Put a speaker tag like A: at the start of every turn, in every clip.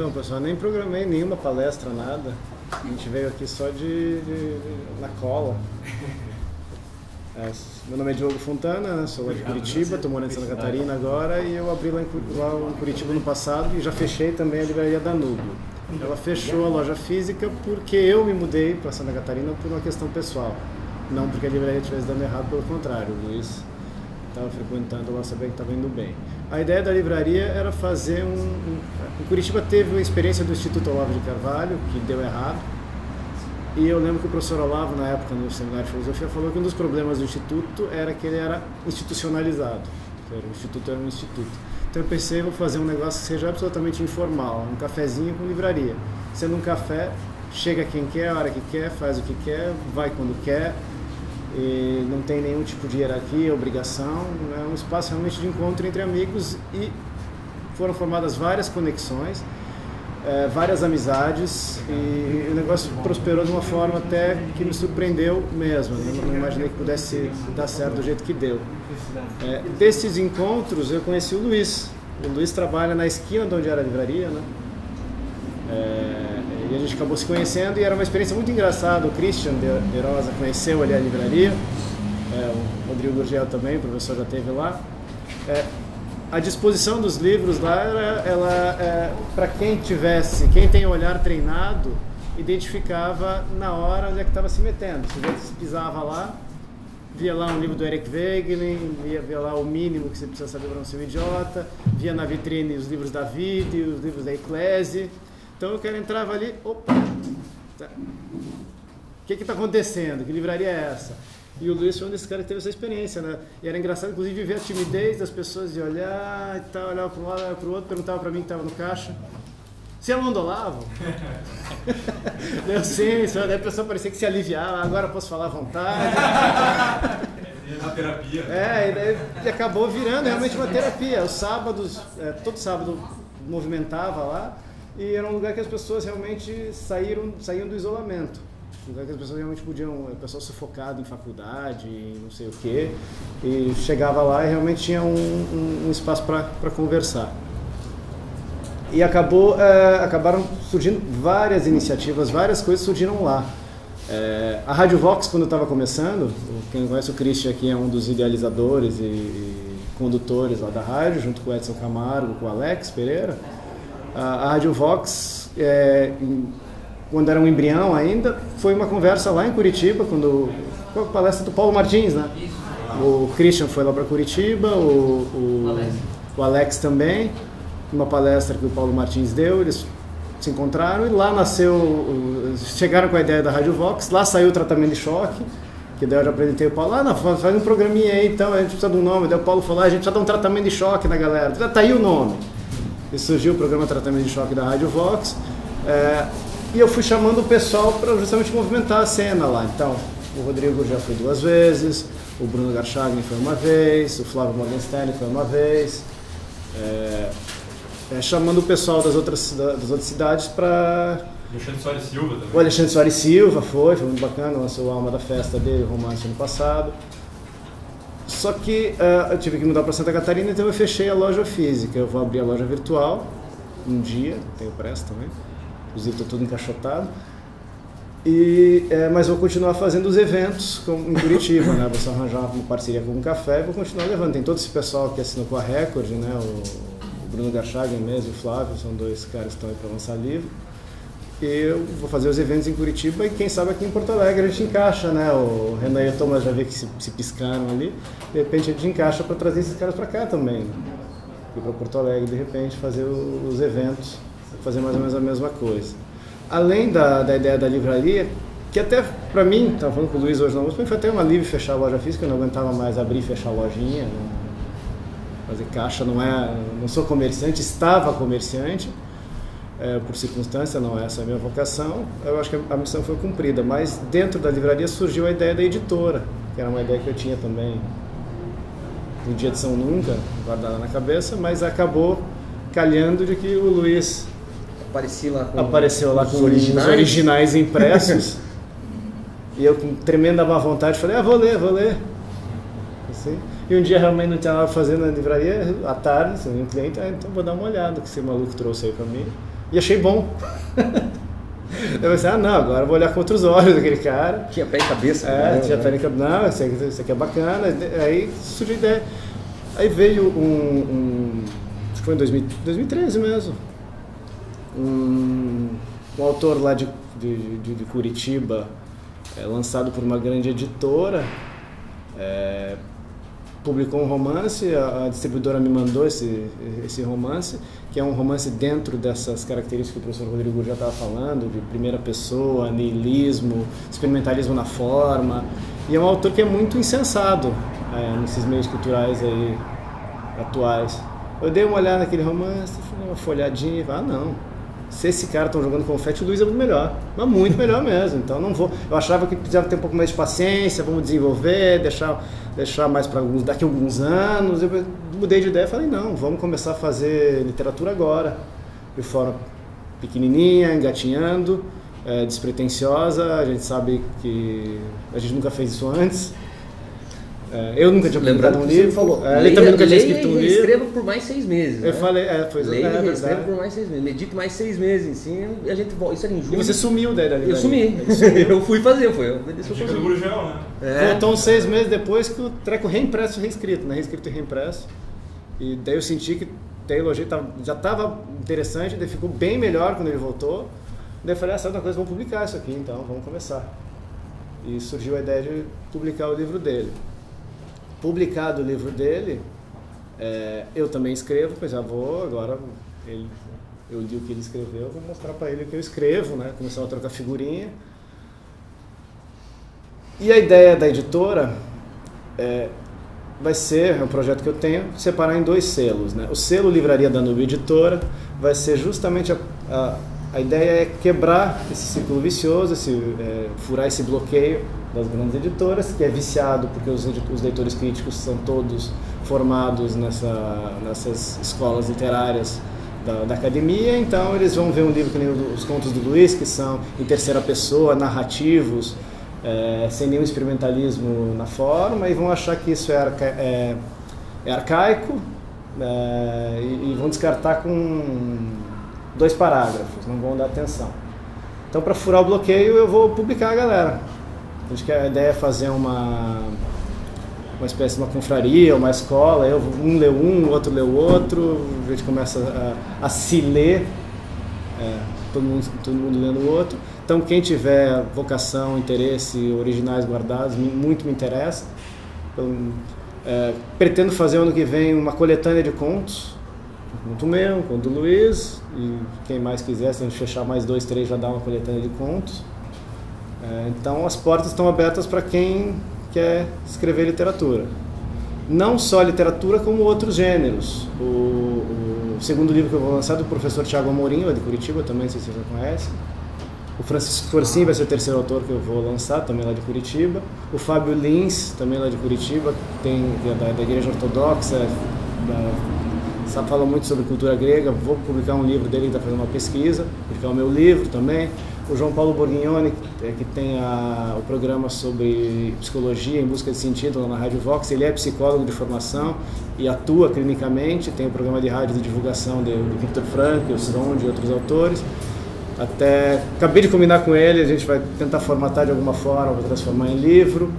A: Então, pessoal, nem programei nenhuma palestra, nada. A gente veio aqui só de, de- de- na cola. É, meu nome é Diogo Fontana, né? sou lá de Curitiba, estou morando em Santa Catarina agora e eu abri lá em, lá em Curitiba no passado e já fechei também a livraria Danúbio. Ela fechou a loja física porque eu me mudei para Santa Catarina por uma questão pessoal. Não porque a livraria estivesse dando errado, pelo contrário. O Luiz estava frequentando lá, sabia que estava indo bem. A ideia da livraria era fazer um, um... Em Curitiba teve uma experiência do Instituto Olavo de Carvalho, que deu errado. E eu lembro que o professor Olavo, na época, no seminário de filosofia, falou que um dos problemas do Instituto era que ele era institucionalizado. O Instituto era um instituto. Então eu pensei, vou fazer um negócio que seja absolutamente informal, um cafezinho com livraria. Sendo um café, chega quem quer, a hora que quer, faz o que quer, vai quando quer, e não tem nenhum tipo de hierarquia, obrigação, é um espaço realmente de encontro entre amigos e foram formadas várias conexões, eh, várias amizades e o negócio prosperou de uma forma até que me surpreendeu mesmo. Eu não- imaginei que pudesse dar certo do jeito que deu. Eh, desses encontros eu conheci o Luiz. O Luiz trabalha na esquina de onde era a livraria, né? É, e a gente acabou se conhecendo e era uma experiência muito engraçada. O Christian de, de Rosa conheceu ali a livraria, é, o Rodrigo Gurgel também, o professor já esteve lá. É, a disposição dos livros lá, era, ela, é, para quem tivesse, quem tem olhar treinado, identificava na hora onde é que estava se metendo. Se pisava lá, via lá um livro do Eric Wegelin, via, via lá o mínimo que você precisa saber para não ser um idiota, via na vitrine os livros da Vida, os livros da Eclese. Então eu quero entrava ali, opa, tá. o que está acontecendo? Que livraria é essa? E o Luiz foi um desses caras que teve essa experiência, né? E era engraçado, inclusive, ver a timidez das pessoas de olhar e tal, olhava para um lado, olhava para o outro, perguntava para mim que estava no caixa. Você é o Olavo? eu sim, daí a pessoa parecia que se aliviava, agora posso falar à vontade.
B: A terapia.
A: É, e daí acabou virando realmente uma terapia. Os sábados, é, todo sábado movimentava lá e era um lugar que as pessoas realmente saíram, saíam do isolamento. Um lugar que as pessoas realmente podiam, o pessoal sufocado em faculdade, em não sei o quê, e chegava lá e realmente tinha um, um- um espaço para conversar. E acabou, é, acabaram surgindo várias iniciativas, várias coisas surgiram lá. É, a Rádio Vox, quando estava começando, quem conhece o Christian aqui é um dos idealizadores e, e condutores lá da rádio, junto com o Edson Camargo, com o Alex Pereira. A, Rádio Vox, é, em- quando era um embrião ainda, foi uma conversa lá em Curitiba, quando, com a palestra do Paulo Martins, né? O Christian foi lá para Curitiba, o, o, o Alex também, uma palestra que o Paulo Martins deu, eles se encontraram e lá nasceu, chegaram com a ideia da Rádio Vox, lá saiu o tratamento de choque, que daí eu já apresentei o Paulo, ah, não, faz faz um programinha aí então, a gente precisa de um nome, daí o Paulo falou, ah, a gente precisa dar um tratamento de choque na galera, já tá aí o nome. E surgiu o programa Tratamento de Choque da Rádio Vox, é, e eu fui chamando o pessoal para justamente movimentar a cena lá, então, o Rodrigo já foi duas vezes, o Bruno Garchagni foi uma vez, o Flávio Morgenstern foi uma vez, é, é, chamando o pessoal das outras, das outras cidades para.
B: Alexandre Soares Silva também.
A: O Alexandre Soares Silva foi, foi muito bacana, lançou o Alma da Festa dele, o romance ano passado. Só que eh, eu tive que mudar para Santa Catarina, então eu fechei a loja física. Eu vou abrir a loja virtual um dia, tenho pressa também, inclusive estou tudo encaixotado. E, eh, mas vou continuar fazendo os eventos com, em Curitiba, né? Vou arranjar uma parceria com um café e vou continuar levando. Tem todo esse pessoal que assinou com a Record, né? O, o Bruno Garchagen mesmo o Flávio, são dois caras que estão aí para lançar livro. Eu vou fazer os eventos em Curitiba e quem sabe aqui em Porto Alegre a gente encaixa, né? O Renan e o Thomas já vi que se, se piscaram ali. De repente a gente encaixa para trazer esses caras para cá também. Ir para Porto Alegre, de repente, fazer os eventos, fazer mais ou menos a mesma coisa. Além da, da ideia da livraria, que até para mim, estava falando com o Luiz hoje na música, foi até um alívio fechar a loja física, eu não aguentava mais abrir e fechar a lojinha. Né? Fazer caixa não é. Não sou comerciante, estava comerciante é, por circunstância, não é essa a minha vocação, eu acho que a missão foi cumprida. Mas dentro da livraria surgiu a ideia da editora, que era uma ideia que eu tinha também no dia de São Nunca, guardada na cabeça, mas acabou calhando de que o Luiz
C: lá com
A: apareceu lá
C: os
A: com os
C: originais.
A: originais impressos. e eu com tremenda má vontade falei, ah, vou ler, vou ler. Assim. E um dia realmente não tinha nada pra fazer na livraria, à tarde, assim, um cliente, ah, então vou dar uma olhada que esse maluco trouxe aí pra mim. E achei bom. Eu pensei, ah não, agora vou olhar com outros olhos aquele cara.
C: Tinha pé e cabeça.
A: É,
C: né?
A: tinha pé e cabeça. Não, isso aqui, isso aqui é bacana. Aí surgiu a ideia. Aí veio um, um acho que foi em 2000, 2013 mesmo, um, um autor lá de, de, de, de Curitiba, é, lançado por uma grande editora, é, publicou um romance, a, a, distribuidora me mandou esse, esse romance, que é um romance dentro dessas características que o professor Rodrigo já estava falando, de primeira pessoa, niilismo, experimentalismo na forma, e é um autor que é muito insensado é, nesses meios culturais aí atuais. Eu dei uma olhada naquele romance, uma folhadinha e falei, ah não, se esse cara estão jogando confete, o Luiz é muito melhor. Mas muito melhor mesmo. Então não vou. Eu achava que precisava ter um pouco mais de paciência, vamos desenvolver, deixar, deixar mais para alguns daqui a alguns anos. Eu mudei de ideia e falei, não, vamos começar a fazer literatura agora. De forma pequenininha, engatinhando, é, despretensiosa. A gente sabe que a gente nunca fez isso antes. É, eu nunca tinha publicado um livro.
C: Falou,
A: é, ele também nunca tinha escrito um livro.
C: escreva por mais seis meses.
A: Eu né? falei, é, foi
C: Leia é, e escreva por mais seis meses. Medite mais seis meses em si e a gente volta. Isso era em julho.
A: E você sumiu daí dali.
C: Eu sumi. eu fui fazer, foi. Eu
B: obedeci Gurgel, né?
A: É. Voltou uns seis meses depois que o treco reimpresso e reescrito, né? Reescrito e reimpresso. E daí eu senti que Taylor já estava interessante, daí ficou bem melhor quando ele voltou. Daí eu falei, ah, coisa, vamos publicar isso aqui então, vamos começar. E surgiu a ideia de publicar o livro dele publicado o livro dele, é, eu também escrevo, pois já vou agora, ele, eu li o que ele escreveu, vou mostrar para ele o que eu escrevo, né? Começar a trocar figurinha. E a ideia da editora é, vai ser, é um projeto que eu tenho, separar em dois selos. Né? O selo Livraria Danube Editora vai ser justamente a, a, a ideia é quebrar esse ciclo vicioso, esse, é, furar esse bloqueio das grandes editoras, que é viciado porque os, os leitores críticos são todos formados nessa, nessas escolas literárias da, da, academia, então eles vão ver um livro que nem os Contos do Luiz, que são em terceira pessoa, narrativos, é, sem nenhum experimentalismo na forma, e vão achar que isso é, arca, é, é arcaico é, e, e vão descartar com dois parágrafos, não vão dar atenção. Então, para furar o bloqueio, eu vou publicar a galera. A ideia é fazer uma, uma espécie de uma confraria, uma escola, eu, um lê um, o outro lê o outro, a gente começa a, a se ler, é, todo, mundo, todo mundo lendo o outro. Então, quem tiver vocação, interesse, originais guardados, muito me interessa. Então, é, pretendo fazer ano que vem uma coletânea de contos, conto meu, conto do Luiz, e quem mais quiser, se a gente fechar mais dois, três, já dá uma coletânea de contos. É, então as portas estão abertas para quem quer escrever literatura. Não só literatura, como outros gêneros. O, o segundo livro que eu vou lançar é do professor Tiago Amorim, lá de Curitiba, também, não sei se você já conhece. O Francisco Forcim vai ser o terceiro autor que eu vou lançar, também lá de Curitiba. O Fábio Lins, também lá de Curitiba, tem é da, da Igreja Ortodoxa, da, sabe, fala muito sobre cultura grega. Vou publicar um livro dele, está fazendo uma pesquisa, publicar o meu livro também o João Paulo Borghignoni, é, que tem a, o programa sobre psicologia em busca de sentido lá na Rádio Vox, ele é psicólogo de formação e atua clinicamente, tem o programa de rádio de divulgação de, do Victor Frank, o Srond e outros autores. Até acabei de combinar com ele, a gente vai tentar formatar de alguma forma para transformar em livro.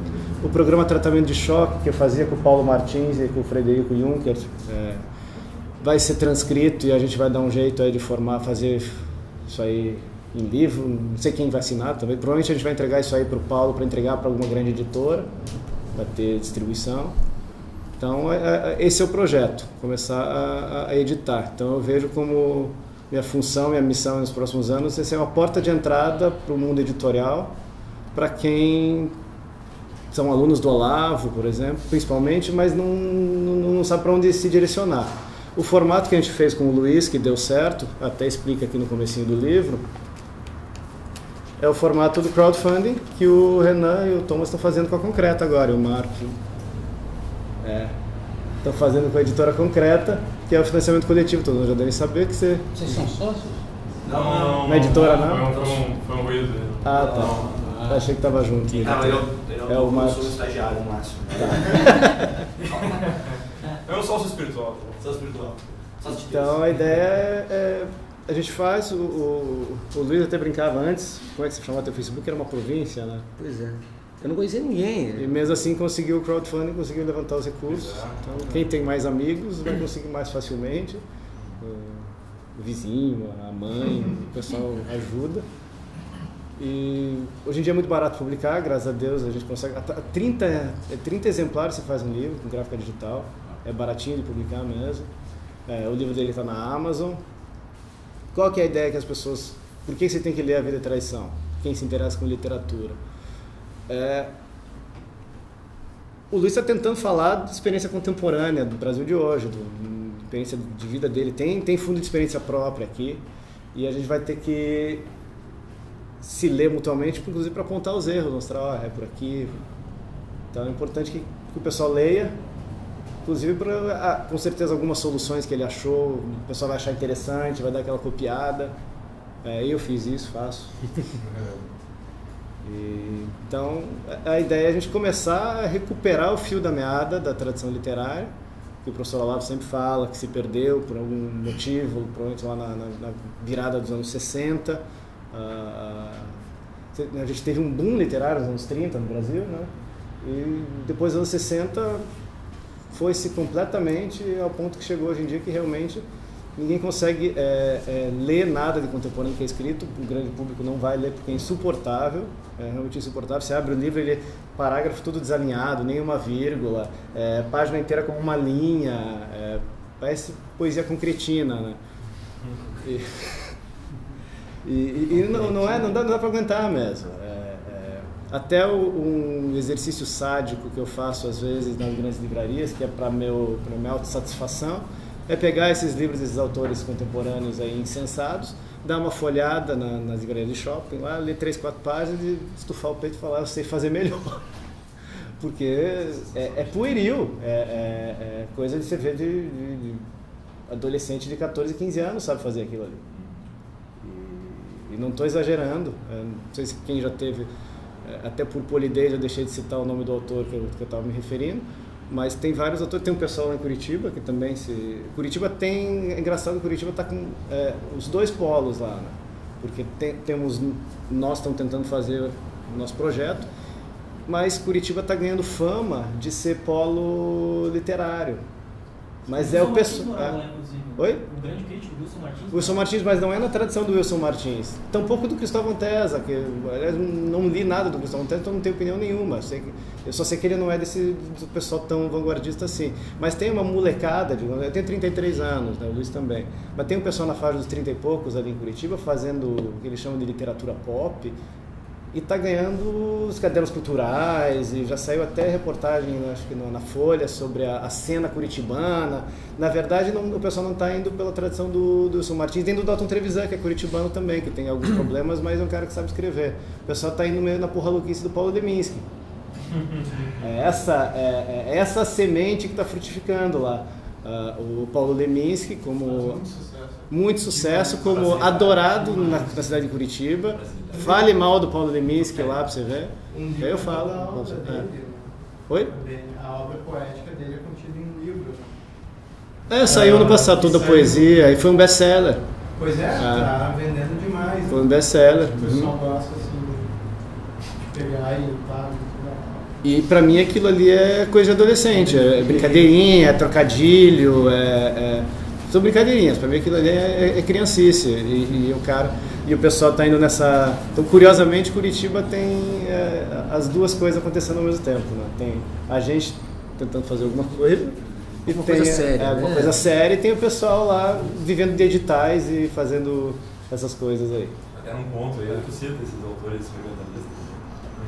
A: O programa Tratamento de Choque, que eu fazia com o Paulo Martins e com o Frederico Juncker, é, vai ser transcrito e a gente vai dar um jeito aí de formar, fazer isso aí em livro, não sei quem vai assinar também. Provavelmente a gente vai entregar isso aí para o Paulo para entregar para alguma grande editora, para ter distribuição. Então, é, é, esse é o projeto, começar a, a, editar. Então, eu vejo como minha função, minha missão nos próximos anos é ser uma porta de entrada para o mundo editorial, para quem são alunos do Olavo, por exemplo, principalmente, mas não, não, não sabe para onde se direcionar. O formato que a gente fez com o Luiz, que deu certo, até explica aqui no comecinho do livro, é o formato do crowdfunding que o Renan e o Thomas estão fazendo com a Concreta agora, e o Marcos. É. Estão fazendo com a editora Concreta, que é o financiamento coletivo. Todos já devem saber que você.
D: Vocês são sócios?
B: Não, não.
A: Na editora não?
B: Foi um, foi um, foi um ruído.
A: Ah, tá. Não, não. Achei que tava junto.
D: Não, eu, eu,
A: é o Marcos.
D: sou o estagiário, o Márcio.
B: Tá. é um sócio espiritual.
D: Sócio espiritual.
A: Sócio de então a ideia é, é a gente faz, o, o, o Luiz até brincava antes, como é que se chamava teu Facebook? Era uma província, né?
C: Pois é. Eu não conhecia ninguém.
A: E mesmo assim conseguiu o crowdfunding, conseguiu levantar os recursos. Então, quem tem mais amigos vai conseguir mais facilmente. O vizinho, a mãe, o pessoal ajuda. E hoje em dia é muito barato publicar, graças a Deus a gente consegue. A 30, é 30 exemplares você faz um livro com gráfica digital, é baratinho de publicar mesmo. É, o livro dele está na Amazon. Qual que é a ideia que as pessoas. Por que você tem que ler A Vida e Traição? Quem se interessa com literatura. É, o Luiz está tentando falar da experiência contemporânea do Brasil de hoje, do, da experiência de vida dele. Tem, tem fundo de experiência própria aqui e a gente vai ter que se ler mutuamente, inclusive para apontar os erros, mostrar, ó, é por aqui. Então é importante que, que o pessoal leia, inclusive para, ah, com certeza, algumas soluções que ele achou, o pessoal vai achar interessante, vai dar aquela copiada. É, eu fiz isso, faço. E, então, a ideia é a gente começar a recuperar o fio da meada da tradição literária, que o professor Olavo sempre fala, que se perdeu por algum motivo, provavelmente lá na, na, na virada dos anos 60. Uh, a gente teve um boom literário nos anos 30 no Brasil, né? E depois dos anos 60 foi-se completamente ao ponto que chegou hoje em dia que realmente ninguém consegue é, é, ler nada de contemporâneo que é escrito, o grande público não vai ler porque é insuportável, é realmente insuportável. Você abre o livro, ele é parágrafo tudo desalinhado, nenhuma vírgula, é, página inteira com uma linha, é, parece poesia concretina, né? E, e, e não, não, é, não dá, não dá para aguentar mesmo. É, até o, um exercício sádico que eu faço às vezes nas grandes livrarias, que é para minha autossatisfação, é pegar esses livros desses autores contemporâneos aí insensados, dar uma folhada na, nas livrarias de shopping lá, ler três, quatro páginas e estufar o peito e falar, eu sei fazer melhor. Porque é, é pueril, é, é, é, coisa de você ver de, de, de, adolescente de 14, 15 anos sabe fazer aquilo ali. E, e não estou exagerando, é, não sei se quem já teve, é, até por polidez eu deixei de citar o nome do autor que eu estava me referindo, mas tem vários autores, tem um pessoal lá em Curitiba que também se. Curitiba tem. É engraçado que Curitiba está com é, os dois polos lá, né? Porque tem, temos. Nós estamos tentando fazer o nosso projeto, mas Curitiba está ganhando fama de ser polo literário. Mas é o pessoal. É. Oi?
E: O grande crítico, Wilson Martins.
A: Wilson Martins, mas não é na tradição do Wilson Martins. Tampouco do Cristóvão Tesa, que aliás, não li nada do Cristóvão Tesa, então não tenho opinião nenhuma. Eu só sei que ele não é desse do pessoal tão vanguardista assim. Mas tem uma molecada, digamos, eu tenho 33 anos, né, o Luiz também. Mas tem um pessoal na faixa dos 30 e poucos ali em Curitiba fazendo o que eles chamam de literatura pop e está ganhando os cadernos culturais e já saiu até reportagem acho que na Folha sobre a, a cena curitibana. Na verdade não, o pessoal não está indo pela tradição do, do Wilson Martins nem do Dalton Trevisan que é curitibano também que tem alguns problemas mas é um cara que sabe escrever. O pessoal está indo meio na porra louquice do Paulo Leminski. É essa é, é essa semente que está frutificando lá uh, o Paulo Leminski como muito sucesso, como adorado na, na, cidade de Curitiba. Fale mal do Paulo Leminski lá pra você ver. Um eu falo. É. Oi?
F: A obra poética dele é contida em um livro.
A: É, saiu no passado toda a poesia e foi um best-seller.
F: Pois é, ah. tá vendendo demais.
A: Foi um best-seller.
F: O pessoal uhum. gosta assim de pegar e tá.
A: E pra mim aquilo ali é coisa de adolescente, é brincadeirinha, é trocadilho, é, é são brincadeirinhas, para mim aquilo ali é, é, é criancice. E, e, o cara, e o pessoal está indo nessa. Então, curiosamente, Curitiba tem é, as duas coisas acontecendo ao mesmo tempo. Né? Tem a gente tentando fazer alguma coisa.
C: E uma tem, coisa séria.
A: É, alguma
C: né?
A: coisa séria e tem o pessoal lá vivendo de editais e fazendo essas coisas aí.
B: Até num ponto aí, eu cito esses autores experimentalistas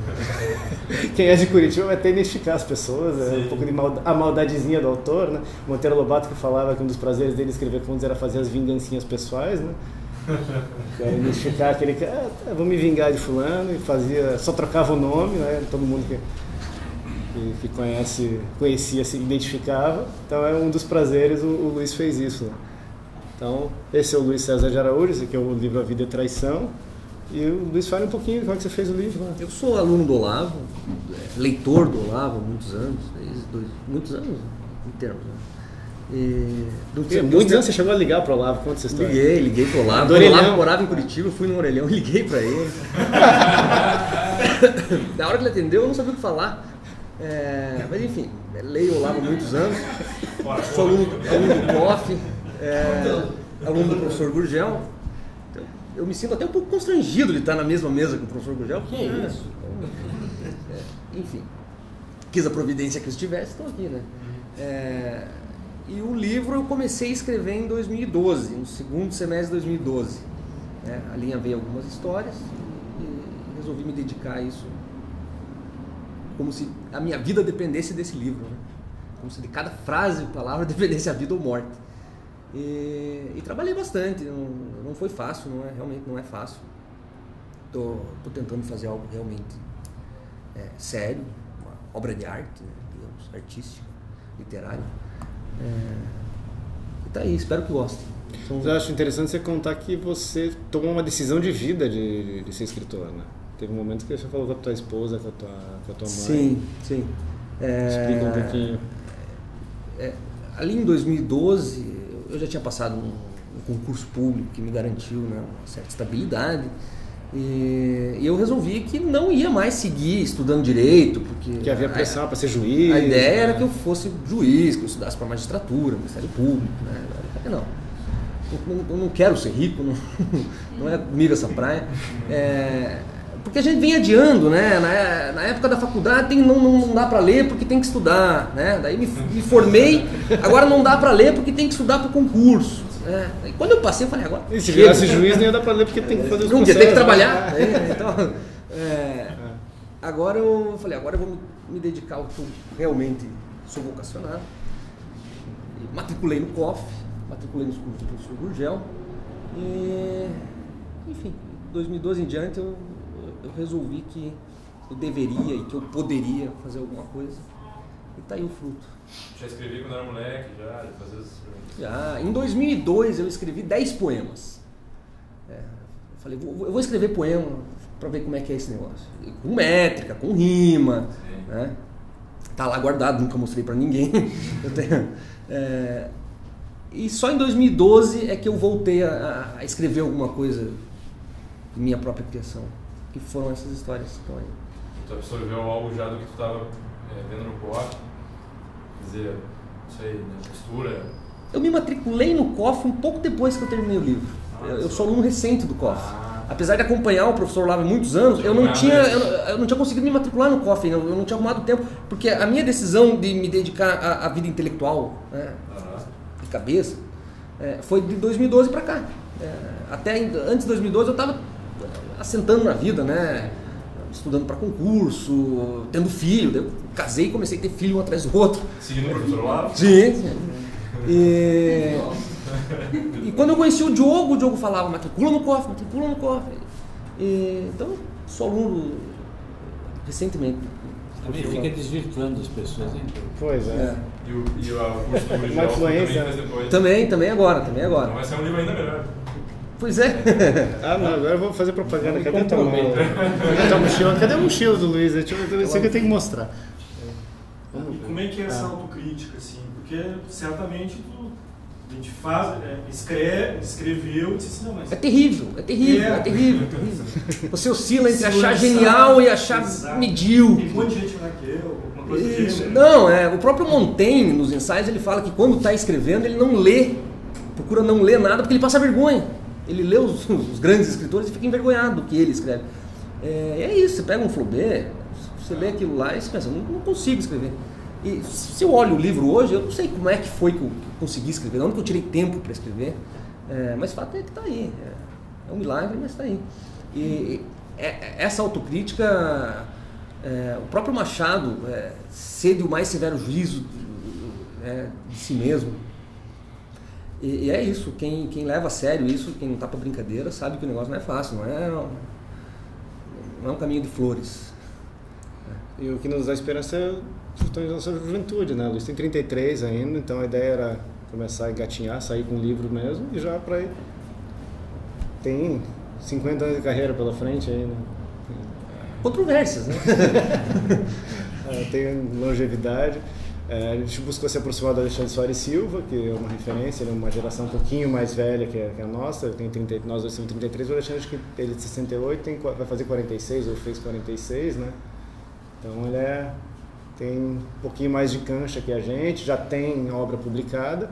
A: Quem é de Curitiba vai até identificar as pessoas, é um pouco de a maldadezinha do autor, né? Monteiro Lobato que falava que um dos prazeres dele escrever contos era fazer as vingancinhas pessoais, né? É identificar aquele que, ah, tá, vou me vingar de fulano e fazia, só trocava o nome, né? Todo mundo que, que, que conhece, conhecia se identificava. Então é um dos prazeres, o, o Luiz fez isso. Né? Então, esse é o Luiz César de Araújo, esse aqui é o livro A Vida e Traição. E o Luiz, fale um pouquinho como é que você fez o livro. Né?
C: Eu sou aluno do Olavo, leitor do Olavo há muitos anos, dois, muitos anos em termos. Né? E, do- dos
A: muitos anos você chegou a ligar pro Olavo, conta essa história.
C: Liguei, liguei pro Olavo.
A: Do
C: Quando o Olavo morava em Curitiba, eu fui no orelhão e liguei pra ele. Na hora que ele atendeu, eu não sabia o que falar. É, mas enfim, leio o Olavo há muitos anos. Sou aluno, aluno do COF, é, aluno do professor Gurgel. Eu me sinto até um pouco constrangido de estar na mesma mesa que o professor Gurgel. Que é isso? É, enfim, quis a providência que eu estivesse, estou aqui, né? É, e o livro eu comecei a escrever em 2012, no segundo semestre de 2012. né? alinhavei algumas histórias e resolvi me dedicar a isso como se a minha vida dependesse desse livro, né? como se de cada frase, palavra dependesse a vida ou morte. E, e trabalhei bastante, não, não foi fácil, não é realmente não é fácil. Tô, tô tentando fazer algo realmente é, sério, uma obra de arte, né, digamos, artística, literária. É, e tá aí, espero que gostem.
A: Mas eu acho interessante você contar que você tomou uma decisão de vida de, de ser escritor, né? Teve um momento que você falou com a tua esposa, com a tua, com a tua mãe.
C: Sim, sim. É,
A: Explica um pouquinho.
C: é, ali em 2012, eu já tinha passado um, um concurso público que me garantiu né, uma certa estabilidade. E, eu resolvi que não ia mais seguir estudando direito, porque
A: Que havia pressão para ser juiz.
C: A, ideia era
A: né?
C: que eu fosse juiz, que eu estudasse para magistratura, Ministério Público. Né? Eu falei, não, eu não quero ser rico, não, não é comigo essa praia. É, porque a gente vem adiando, né? Na, na época da faculdade tem, não, não, não dá para ler porque tem que estudar, né? Daí me, me formei, agora não dá para ler porque tem que estudar para o concurso. Né? E quando eu passei, eu falei, agora.
A: E se
C: chega.
A: virasse juiz, não ia dar para ler porque tem que fazer os
C: Não, tem que trabalhar.
A: né?
C: né? Então, é, agora eu falei, agora eu vou me, me dedicar ao que eu realmente sou vocacionado. E matriculei no COF, matriculei nos cursos do professor Gurgel. E, enfim, 2012 em diante eu, eu resolvi que eu deveria e que eu poderia fazer alguma coisa. E tá aí o fruto.
B: Já escrevi quando era moleque, já, fazia
C: Já, em 2002 eu escrevi 10 poemas. É, eu falei, vou, eu vou escrever poema para ver como é que é esse negócio. E Com métrica, com rima.
B: Sim.
C: Né? Tá lá guardado, nunca mostrei para ninguém. Eu tenho, é, e só em 2012 é que eu voltei a, a escrever alguma coisa de minha própria criação. Que foram essas histórias que estão aí.
B: Tu absorveu algo já do que tu estava vendo no co Quer dizer, não sei, né, postura.
C: Eu me matriculei no COF um pouco depois que eu terminei o livro.
B: Ah,
C: Eu, eu sou aluno recente do COF.
B: Ah.
C: Apesar de acompanhar o professor Olavo há muitos anos, eu não tinha, eu, não- eu não tinha conseguido me matricular no COF, ainda, eu não tinha arrumado tempo, porque a minha decisão de me dedicar à, à vida intelectual, né,
B: Ah,
C: de cabeça, é, foi de 2012 para cá. É, até antes de 2012 eu estava assentando na vida, né? Estudando para concurso, tendo filho, eu casei e comecei a ter filho um atrás do outro.
B: seguindo o professor Olavo?
C: Sim. E, e quando eu conheci o Diogo, o Diogo falava, matricula no cofre, matricula no cofre. E, então, sou aluno recentemente.
E: Também fica desvirtuando as pessoas, hein?
A: Pois é.
B: E o, e o, curso do
A: Uma influência.
B: também.
C: Também, também agora, também
B: Então
C: agora.
B: vai ser um livro ainda melhor.
C: Pois é.
A: Ah, não, agora eu vou fazer propaganda. Cadê tua mão?
E: comprometa.
A: Cadê tua mochila? Cadê a mochila do Luiz? Deixa eu Isso aqui eu tenho que mostrar.
F: E como é que é essa
A: Ah.
F: autocrítica, assim? Porque certamente tu, a gente faz, é, escreve, escreveu e disse assim, não, mas
C: É terrível, é terrível, é,
F: É.
C: terrível, é terrível. Você oscila entre achar genial e achar
F: exato.
C: medíocre.
F: tem um monte de gente naquele, alguma coisa
C: Isso.
F: gênero.
C: Não, é, o próprio Montaigne, nos ensaios, ele fala que quando está escrevendo, ele não lê, procura não ler nada porque ele passa vergonha. Ele lê os, os grandes escritores e fica envergonhado do que ele escreve. É, é isso, você pega um Flaubert, você lê aquilo lá e você pensa, não, não consigo escrever. E se eu olho o livro hoje, eu não sei como é que foi que eu consegui escrever, onde que eu tirei tempo para escrever, é, mas o fato é que está aí. É, é um milagre, mas está aí. E, e é- essa autocrítica, é, o próprio Machado é, o mais severo juízo é, de si mesmo. E, e é isso, quem, quem leva a sério isso, quem não tá para brincadeira, sabe que o negócio não é fácil, não é, não é um caminho de flores.
A: E o que nos dá esperança é a nossa juventude, né? Luiz tem 33 ainda, então a ideia era começar a engatinhar, sair com um livro mesmo e já para tem 50 anos de carreira pela frente aí, né?
C: Controvérsias, né?
A: Tem longevidade. É, a gente buscou se aproximar do Alexandre Soares Silva, que é uma referência, ele é uma geração um pouquinho mais velha que a, que a nossa, tenho 30, nós dois temos 33, o Alexandre que ele é de 68, tem, vai fazer 46, ou fez 46, né? Então ele é, tem um pouquinho mais de cancha que a gente, já tem obra publicada,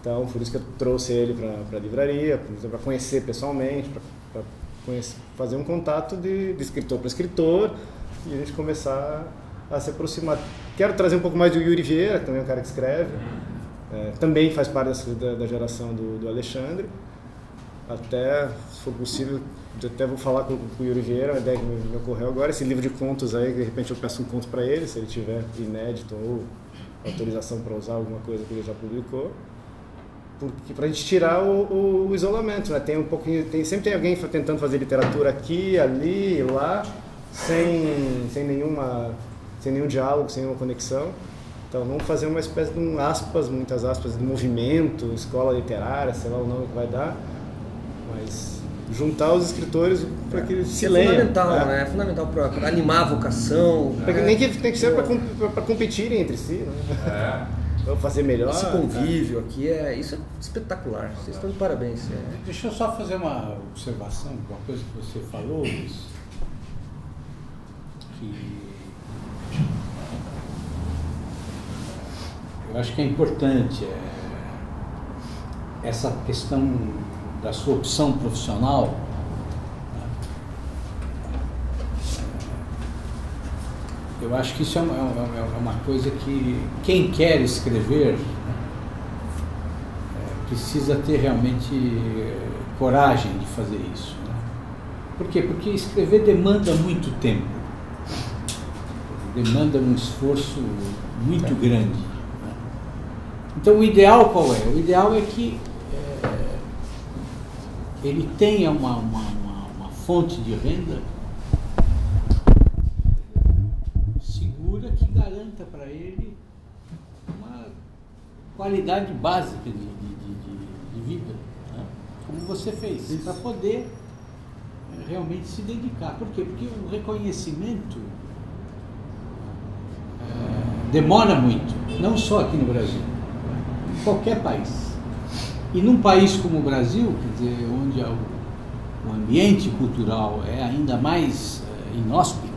A: então por isso que eu trouxe ele para a livraria, para conhecer pessoalmente, para fazer um contato de, de escritor para escritor e a gente começar a se aproximar. Quero trazer um pouco mais do Yuri Vieira, que também é um cara que escreve, é, também faz parte dessa, da, da, geração do, do, Alexandre. Até, se for possível, até vou falar com, com o Yuri Vieira, uma ideia que me, me, ocorreu agora, esse livro de contos aí, de repente eu peço um conto para ele, se ele tiver inédito ou autorização para usar alguma coisa que ele já publicou porque para a gente tirar o, o, isolamento, né? Tem um pouquinho, tem, sempre tem alguém tentando fazer literatura aqui, ali, lá, sem, sem nenhuma, sem nenhum diálogo, sem nenhuma conexão. Então vamos fazer uma espécie de um aspas, muitas aspas, de movimento, escola literária, sei lá o nome que vai dar, mas juntar os escritores para que eles se é leiam.
C: Fundamental, né? né? É fundamental para animar a vocação.
A: É. Nem que tem que ser para competirem entre si, né? É. Vamos fazer melhor.
C: Esse convívio aqui, é, isso é espetacular. Vocês estão de parabéns. É.
E: Deixa eu só fazer uma observação, uma coisa que você falou, Luiz, que eu acho que é importante é, essa questão da sua opção profissional Eu acho que isso é uma, é uma é coisa que quem quer escrever né, é, precisa ter realmente coragem de fazer isso. Né? Por quê? Porque escrever demanda muito tempo, demanda um esforço muito é. grande. Então o ideal qual é? O ideal é que é, ele tenha uma, uma, uma, uma fonte de renda para ele uma qualidade básica de, de, de, de vida, né? como você fez, para poder eh, realmente se dedicar. Por quê? Porque o reconhecimento é, demora muito, não só aqui no Brasil, qualquer país. E num país como o Brasil, quer dizer, onde o, ambiente cultural é ainda mais é, inóspito,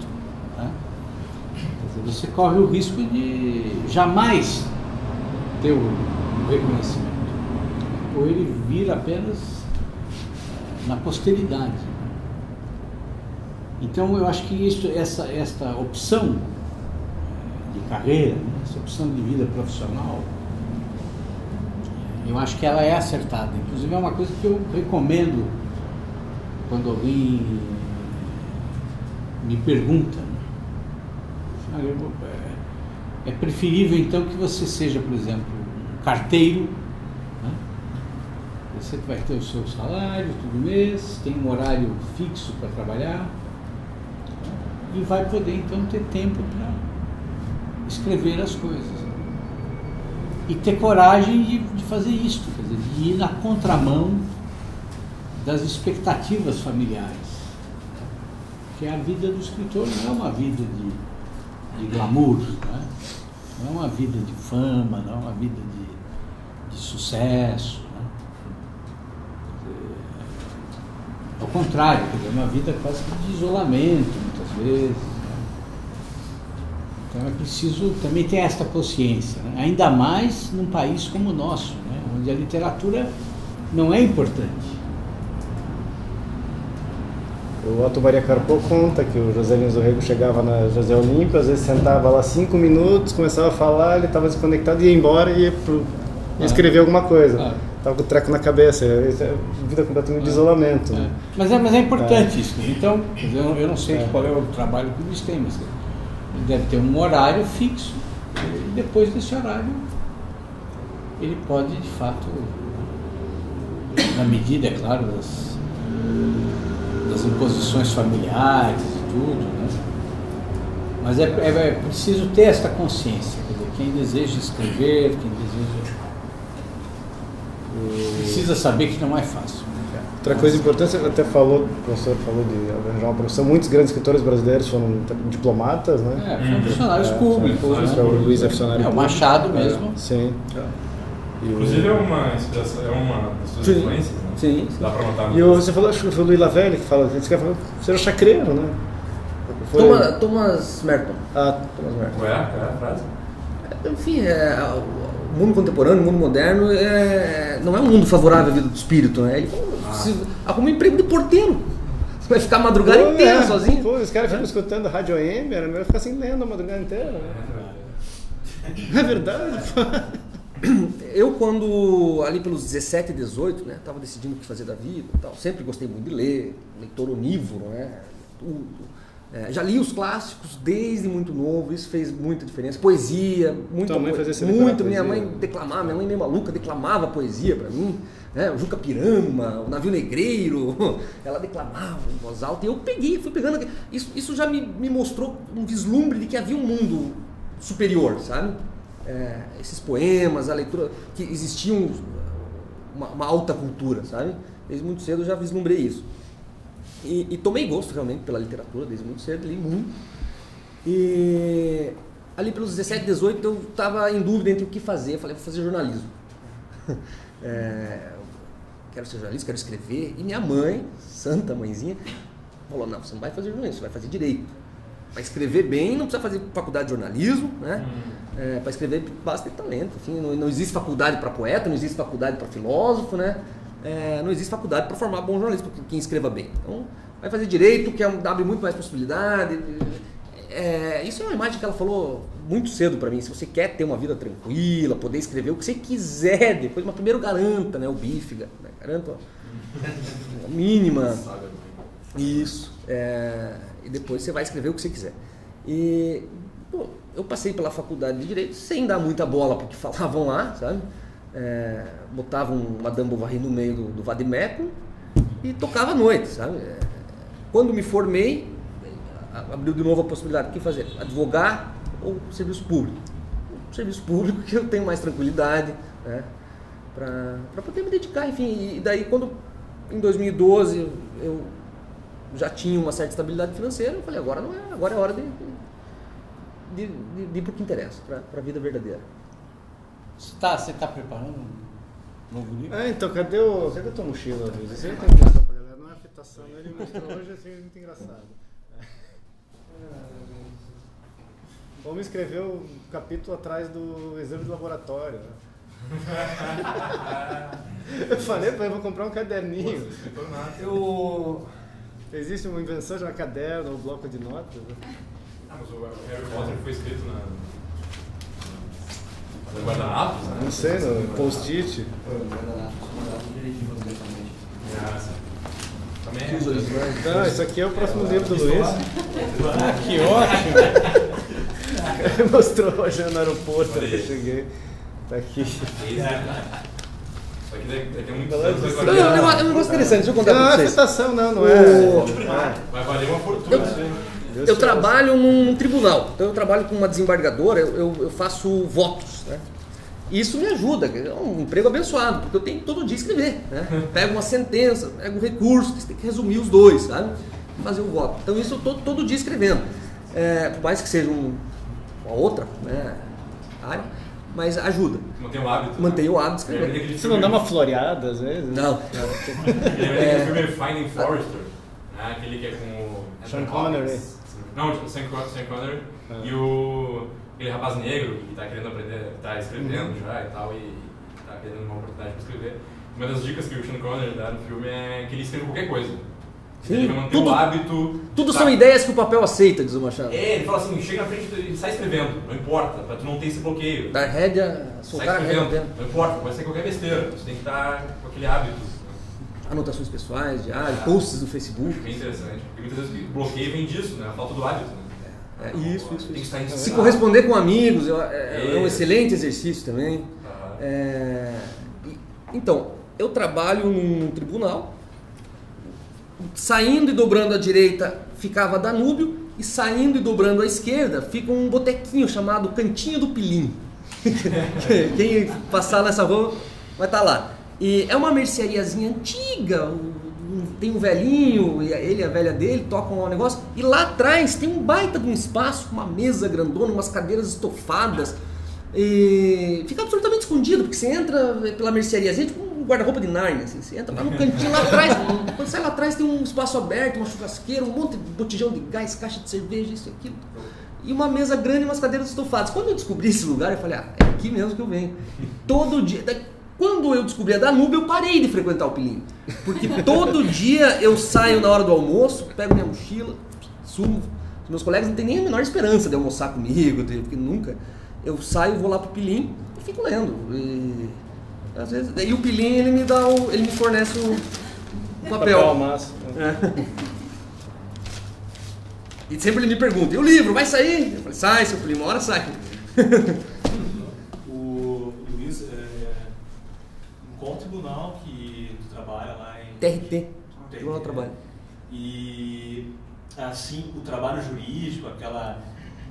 E: você corre o risco de jamais ter o reconhecimento. Ou ele vir apenas eh, na posteridade. Então eu acho que isso, essa, esta opção eh, de carreira, né, essa opção de vida profissional, eu acho que ela é acertada. Inclusive é uma coisa que eu recomendo quando alguém me pergunta é, é preferível então que você seja, por exemplo, um carteiro. Né? Você vai ter o seu salário todo mês, tem um horário fixo para trabalhar e vai poder então ter tempo para escrever as coisas. E ter coragem de, de fazer isso, dizer, de ir na contramão das expectativas familiares. Que a vida do escritor não é uma vida de de glamour, né? não é uma vida de fama, não é uma vida de, de sucesso. Né? Ao contrário, é uma vida quase que de isolamento, muitas vezes. Né? Então é preciso também ter esta consciência, né? ainda mais num país como o nosso, né? onde a literatura não é importante.
A: O Otto Maria Carpo conta que o José Lins Rego chegava na José Olímpio, às vezes sentava lá cinco minutos, começava a falar, ele estava desconectado, ia embora e ia, pro, ia escrever alguma coisa. Ah. Tava com o treco na cabeça, é, é vida completamente de isolamento. Né?
E: Mas, é, mas é importante isso. Então, eu, eu não sei qual é o trabalho que eles têm, mas deve ter um horário fixo e depois desse horário ele pode, de fato, na medida, é claro, das das imposições familiares e tudo, né? Mas é, é, é preciso ter esta consciência, dizer, quem deseja escrever, quem deseja. precisa saber que não é fácil.
A: Outra coisa importante, você até falou, o professor falou de arranjar uma profissão, muitos grandes escritores brasileiros foram diplomatas, né?
E: É, foram funcionários públicos.
A: funcionários
E: né?
A: públicos, o Luiz é funcionário
E: É, o
A: público.
E: Machado mesmo.
A: Sim. E o-
B: Inclusive é uma inspiração, é uma das suas
C: Sim.
B: influências, né?
C: Sim, sim.
B: Dá pra notar no
A: E o, você falou, acho que foi o Luiz Lavelli que fala, esse cara falou, você era chacreiro, né? Foi-
C: Toma- Thomas Merton.
A: Ah,
C: Thomas Merton.
B: Qual é a é frase?
C: Enfim, é, o mundo contemporâneo, o mundo moderno, é, não é um mundo favorável à vida do espírito, né? Ele se, arruma um emprego de porteiro. Você vai ficar a madrugada
A: Pô,
C: inteira
A: é.
C: sozinho.
A: Pô, os caras ficam escutando rádio AM, era melhor ficar assim lendo a madrugada inteira. né? É verdade, pô.
C: Eu, quando, ali pelos 17, 18, né, estava decidindo o que fazer da vida tal, sempre gostei muito de ler, leitor onívoro, né, tudo. É, já li os clássicos desde muito novo, isso fez muita diferença. Poesia, muito,
A: Tua mãe fazia
C: muito. Minha mãe declamava, minha mãe meio maluca, declamava poesia para mim. Né, o Juca Pirama, o Navio Negreiro, ela declamava em voz alta e eu peguei, fui pegando. Isso, isso já me, me mostrou um vislumbre de que havia um mundo superior, sabe? É, esses poemas, a leitura, que existiam uma, uma alta cultura, sabe? Desde muito cedo eu já vislumbrei isso. E, e tomei gosto realmente pela literatura, desde muito cedo, li muito. E ali pelos 17, 18 eu estava em dúvida entre o que fazer. Eu falei, vou fazer jornalismo. É, quero ser jornalista, quero escrever. E minha mãe, santa mãezinha, falou, não, você não vai fazer jornalismo, você vai fazer direito. Para escrever bem, não precisa fazer faculdade de jornalismo, né?
B: Hum.
C: para escrever basta ter talento. Enfim, não, não existe faculdade para poeta, não existe faculdade para filósofo, né? É, não existe faculdade para formar bom jornalista, para quem escreva bem. Então, vai fazer direito, que é abre muito mais possibilidade. É, isso é uma imagem que ela falou muito cedo para mim. Se você quer ter uma vida tranquila, poder escrever o que você quiser, depois, mas primeiro garanta, né? O bife, né? garanta a mínima. Isso. é, e depois você vai escrever o que você quiser. E pô, eu passei pela faculdade de Direito sem dar muita bola porque falavam lá, sabe? É, botavam um Madame Bovary no meio do, do Vadimeco e tocava à noite, sabe? É, quando me formei, abriu de novo a possibilidade. O que fazer? Advogar ou serviço público? O serviço público que eu tenho mais tranquilidade, né? Para poder me dedicar, enfim. E daí, quando em 2012 eu já tinha uma certa estabilidade financeira, eu falei, agora não é, agora é hora de, de, de, de ir para o que interessa, para a vida verdadeira.
E: Você está você tá preparando um novo livro?
A: Ah, então, cadê, o, cadê a tua mochila, Luiz? Aí tem que mostrar pra galera. Não é afetação, né? ele mostrou hoje, assim, é muito engraçado. Vamos escrever o capítulo atrás do exame de laboratório. né? Eu falei pra ele, vou comprar um caderninho.
C: Eu.
A: Existe uma invenção de um caderno ou bloco de notas. né?
B: Ah, mas o Harry Potter foi escrito na. No guardanapos, né?
A: Não sei, no post-it.
B: Ah, sim. Também
C: Os
B: é.
C: horizontes.
A: Não, isso aqui é o próximo livro do Luiz.
E: Ah, que ótimo!
A: Mostrou hoje no aeroporto que eu cheguei. Tá aqui.
B: Isso aqui.
C: Não, é um
B: valer,
C: negócio, é um negócio interessante, deixa eu contar
A: Não,
C: para
A: é
C: vocês.
A: não, não
C: O-
A: é.
B: vai valer uma fortuna. né?
A: Deus
C: Eu trabalho num tribunal, então eu trabalho com uma desembargadora, eu, eu- eu faço votos, né? Isso me ajuda, é um emprego abençoado, porque eu tenho que todo dia escrever, né? Pego uma sentença, pego um recurso, você tem que resumir os dois, sabe? Fazer o voto. Então isso eu tô todo dia escrevendo. É, por mais que seja um- uma outra né, área, mas ajuda.
B: Mantém o hábito.
C: Mantenho o hábito de escrever.
A: Você não dá uma floreada às vezes?
C: Não,
B: Lembra
C: É.
B: daquele filme Finding Forrester? né? Aquele que é com o.
A: Sean Connery.
B: Não, o Sean Con- Sean Connery.
A: Ah.
B: E o. Aquele rapaz negro que tá querendo aprender, tá escrevendo
A: Uhum.
B: já e tal, e tá querendo uma oportunidade pra escrever. Uma das dicas que o Sean Connery dá no filme é que ele escreva qualquer coisa.
C: Sim,
B: ele manter
C: tudo-
B: o hábito.
C: tudo
B: tá?
C: são ideias que o papel aceita, diz o Machado.
B: É, ele fala assim, chega na frente e sai escrevendo, não importa, pra tu não ter esse bloqueio.
C: Dar rédea, soltar a rédea dentro.
B: não importa, pode ser qualquer besteira, você tem que estar com aquele hábito.
C: Anotações pessoais, diário, posts do Facebook.
B: Bem interessante. Porque muitas vezes o bloqueio vem disso, né? A falta do hábito. Né?
C: É, isso, isso, isso.
B: em
C: Se corresponder com amigos é, é um excelente exercício também. É, então, eu trabalho num, tribunal, saindo e dobrando à direita ficava Danúbio, e saindo e dobrando à esquerda fica um botequinho chamado Cantinho do Pilim. Quem passar nessa rua vai estar lá. E é uma merceariazinha antiga, o- tem um velhinho, e ele e a velha dele tocam um negócio, e lá atrás tem um baita de um espaço, uma mesa grandona, umas cadeiras estofadas, e fica absolutamente escondido, porque você entra pela merceariazinha, tipo um guarda-roupa de Narnia, assim, você entra lá no cantinho lá atrás, quando sai lá atrás tem um espaço aberto, uma churrasqueira, um monte de botijão de gás, caixa de cerveja, isso e aquilo. E uma mesa grande e umas cadeiras estofadas. Quando eu descobri esse lugar, eu falei, ah, é aqui mesmo que eu venho. Todo dia. Quando eu descobri a Danube, eu parei de frequentar o Pilinho. Porque todo dia eu saio na hora do almoço, pego minha mochila, sumo. Os meus colegas não têm nem a menor esperança de almoçar comigo, porque nunca. Eu saio, vou lá pro Pilim e fico lendo. E, às vezes, e o Pilim, ele me dá o, ele me fornece o, o papel.
A: Papel massa.
C: E sempre ele me pergunta, e o livro, vai sair? Eu falei, sai, seu Pilim, uma hora sai.
F: O Luiz, é, em qual tribunal que tu trabalha lá em
C: TRT, Tribunal do Trabalho.
F: E assim, o trabalho jurídico, aquela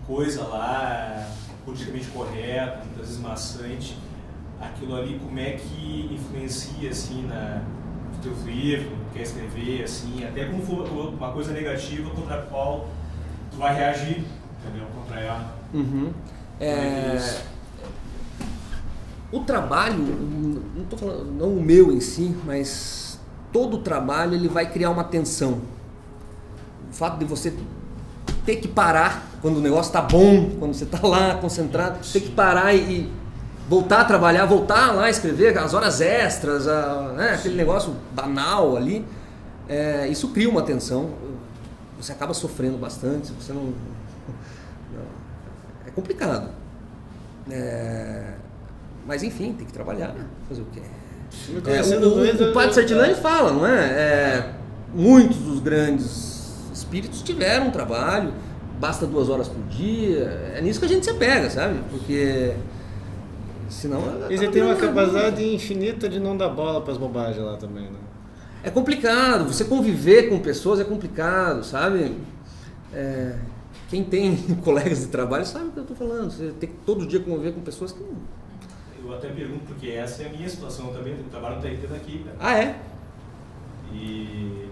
F: coisa lá politicamente correta, muitas vezes maçante, aquilo ali como é que influencia assim na no que quer escrever, assim, até como for uma coisa negativa contra a qual tu vai reagir, entendeu? Contra ela.
C: Uhum. É, o trabalho, não estou falando, não o meu em si, mas todo o trabalho ele vai criar uma tensão. O fato de você ter que parar quando o negócio está bom, quando você está lá concentrado, ter que parar e, e voltar a trabalhar, voltar lá a escrever, as horas extras, a- né, aquele negócio banal ali, é, isso cria uma tensão. Você acaba sofrendo bastante, você não, não é complicado. É, mas enfim, tem que trabalhar, fazer o quê? É, o, o, o
A: eu-
C: Padre Sartilani fala, não é? É, Muitos dos grandes espíritos tiveram trabalho, basta duas horas por dia. É nisso que a gente se apega, sabe? Porque senão.
A: E você tem uma capacidade infinita de não dar bola para as bobagens lá também, né?
C: É complicado, você conviver com pessoas é complicado, sabe? É, quem tem colegas de trabalho sabe o que eu estou falando. Você tem que todo dia conviver com pessoas que.
F: Eu até pergunto porque essa é a minha situação também, eu trabalho no TRT daqui.
C: Ah, é?
F: E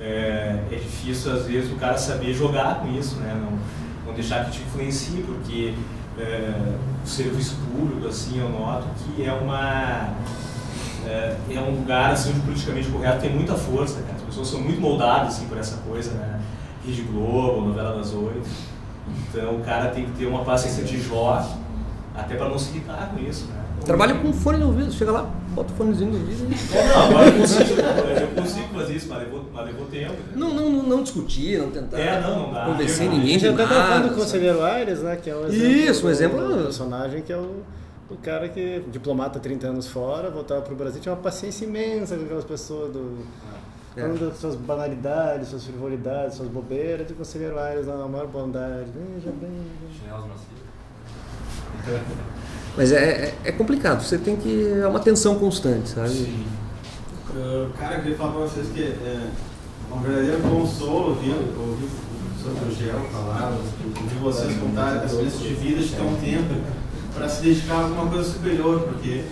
F: é, é difícil, às vezes, o cara saber jogar com isso, né? Não, não deixar que te influencie, porque é, o serviço público, assim, eu noto que é uma... É, é um lugar, assim, onde politicamente correto tem muita força, cara. As pessoas são muito moldadas, assim, por essa coisa, né? Rede Globo, novela das oito. Então, o cara tem que ter uma paciência de Jó, até para não se irritar com isso, né?
C: Trabalha com fone no ouvido, chega lá, bota o fonezinho no ouvido e.
F: É, não, agora eu consigo, eu consigo fazer isso, mas levou, mas levou tempo. né?
C: Não, não, não, não discutir, não tentar
F: É, não, não dá.
C: convencer
F: Eu-
C: ninguém
A: A
C: de
A: gente até tá falando do Conselheiro Aires, né? Que é um exemplo.
C: Isso, um
A: do-
C: exemplo-
A: do personagem que é o, o cara que, diplomata 30 anos fora, voltava pro Brasil, tinha uma paciência imensa com aquelas pessoas do.
C: É.
A: Falando das suas banalidades, suas frivolidades, suas bobeiras, e o Conselheiro Aires, a maior bondade. Veja bem.
B: Chinelos macios.
C: Mas é, é, é complicado, você tem que. É uma tensão constante, sabe?
G: Uh, cara, eu queria falar pra vocês que é um verdadeiro consolo ouvir, ouvir sobre o Gel falar, ouvir vocês contar as experiências de vida de ter um tempo para se dedicar a alguma coisa superior, porque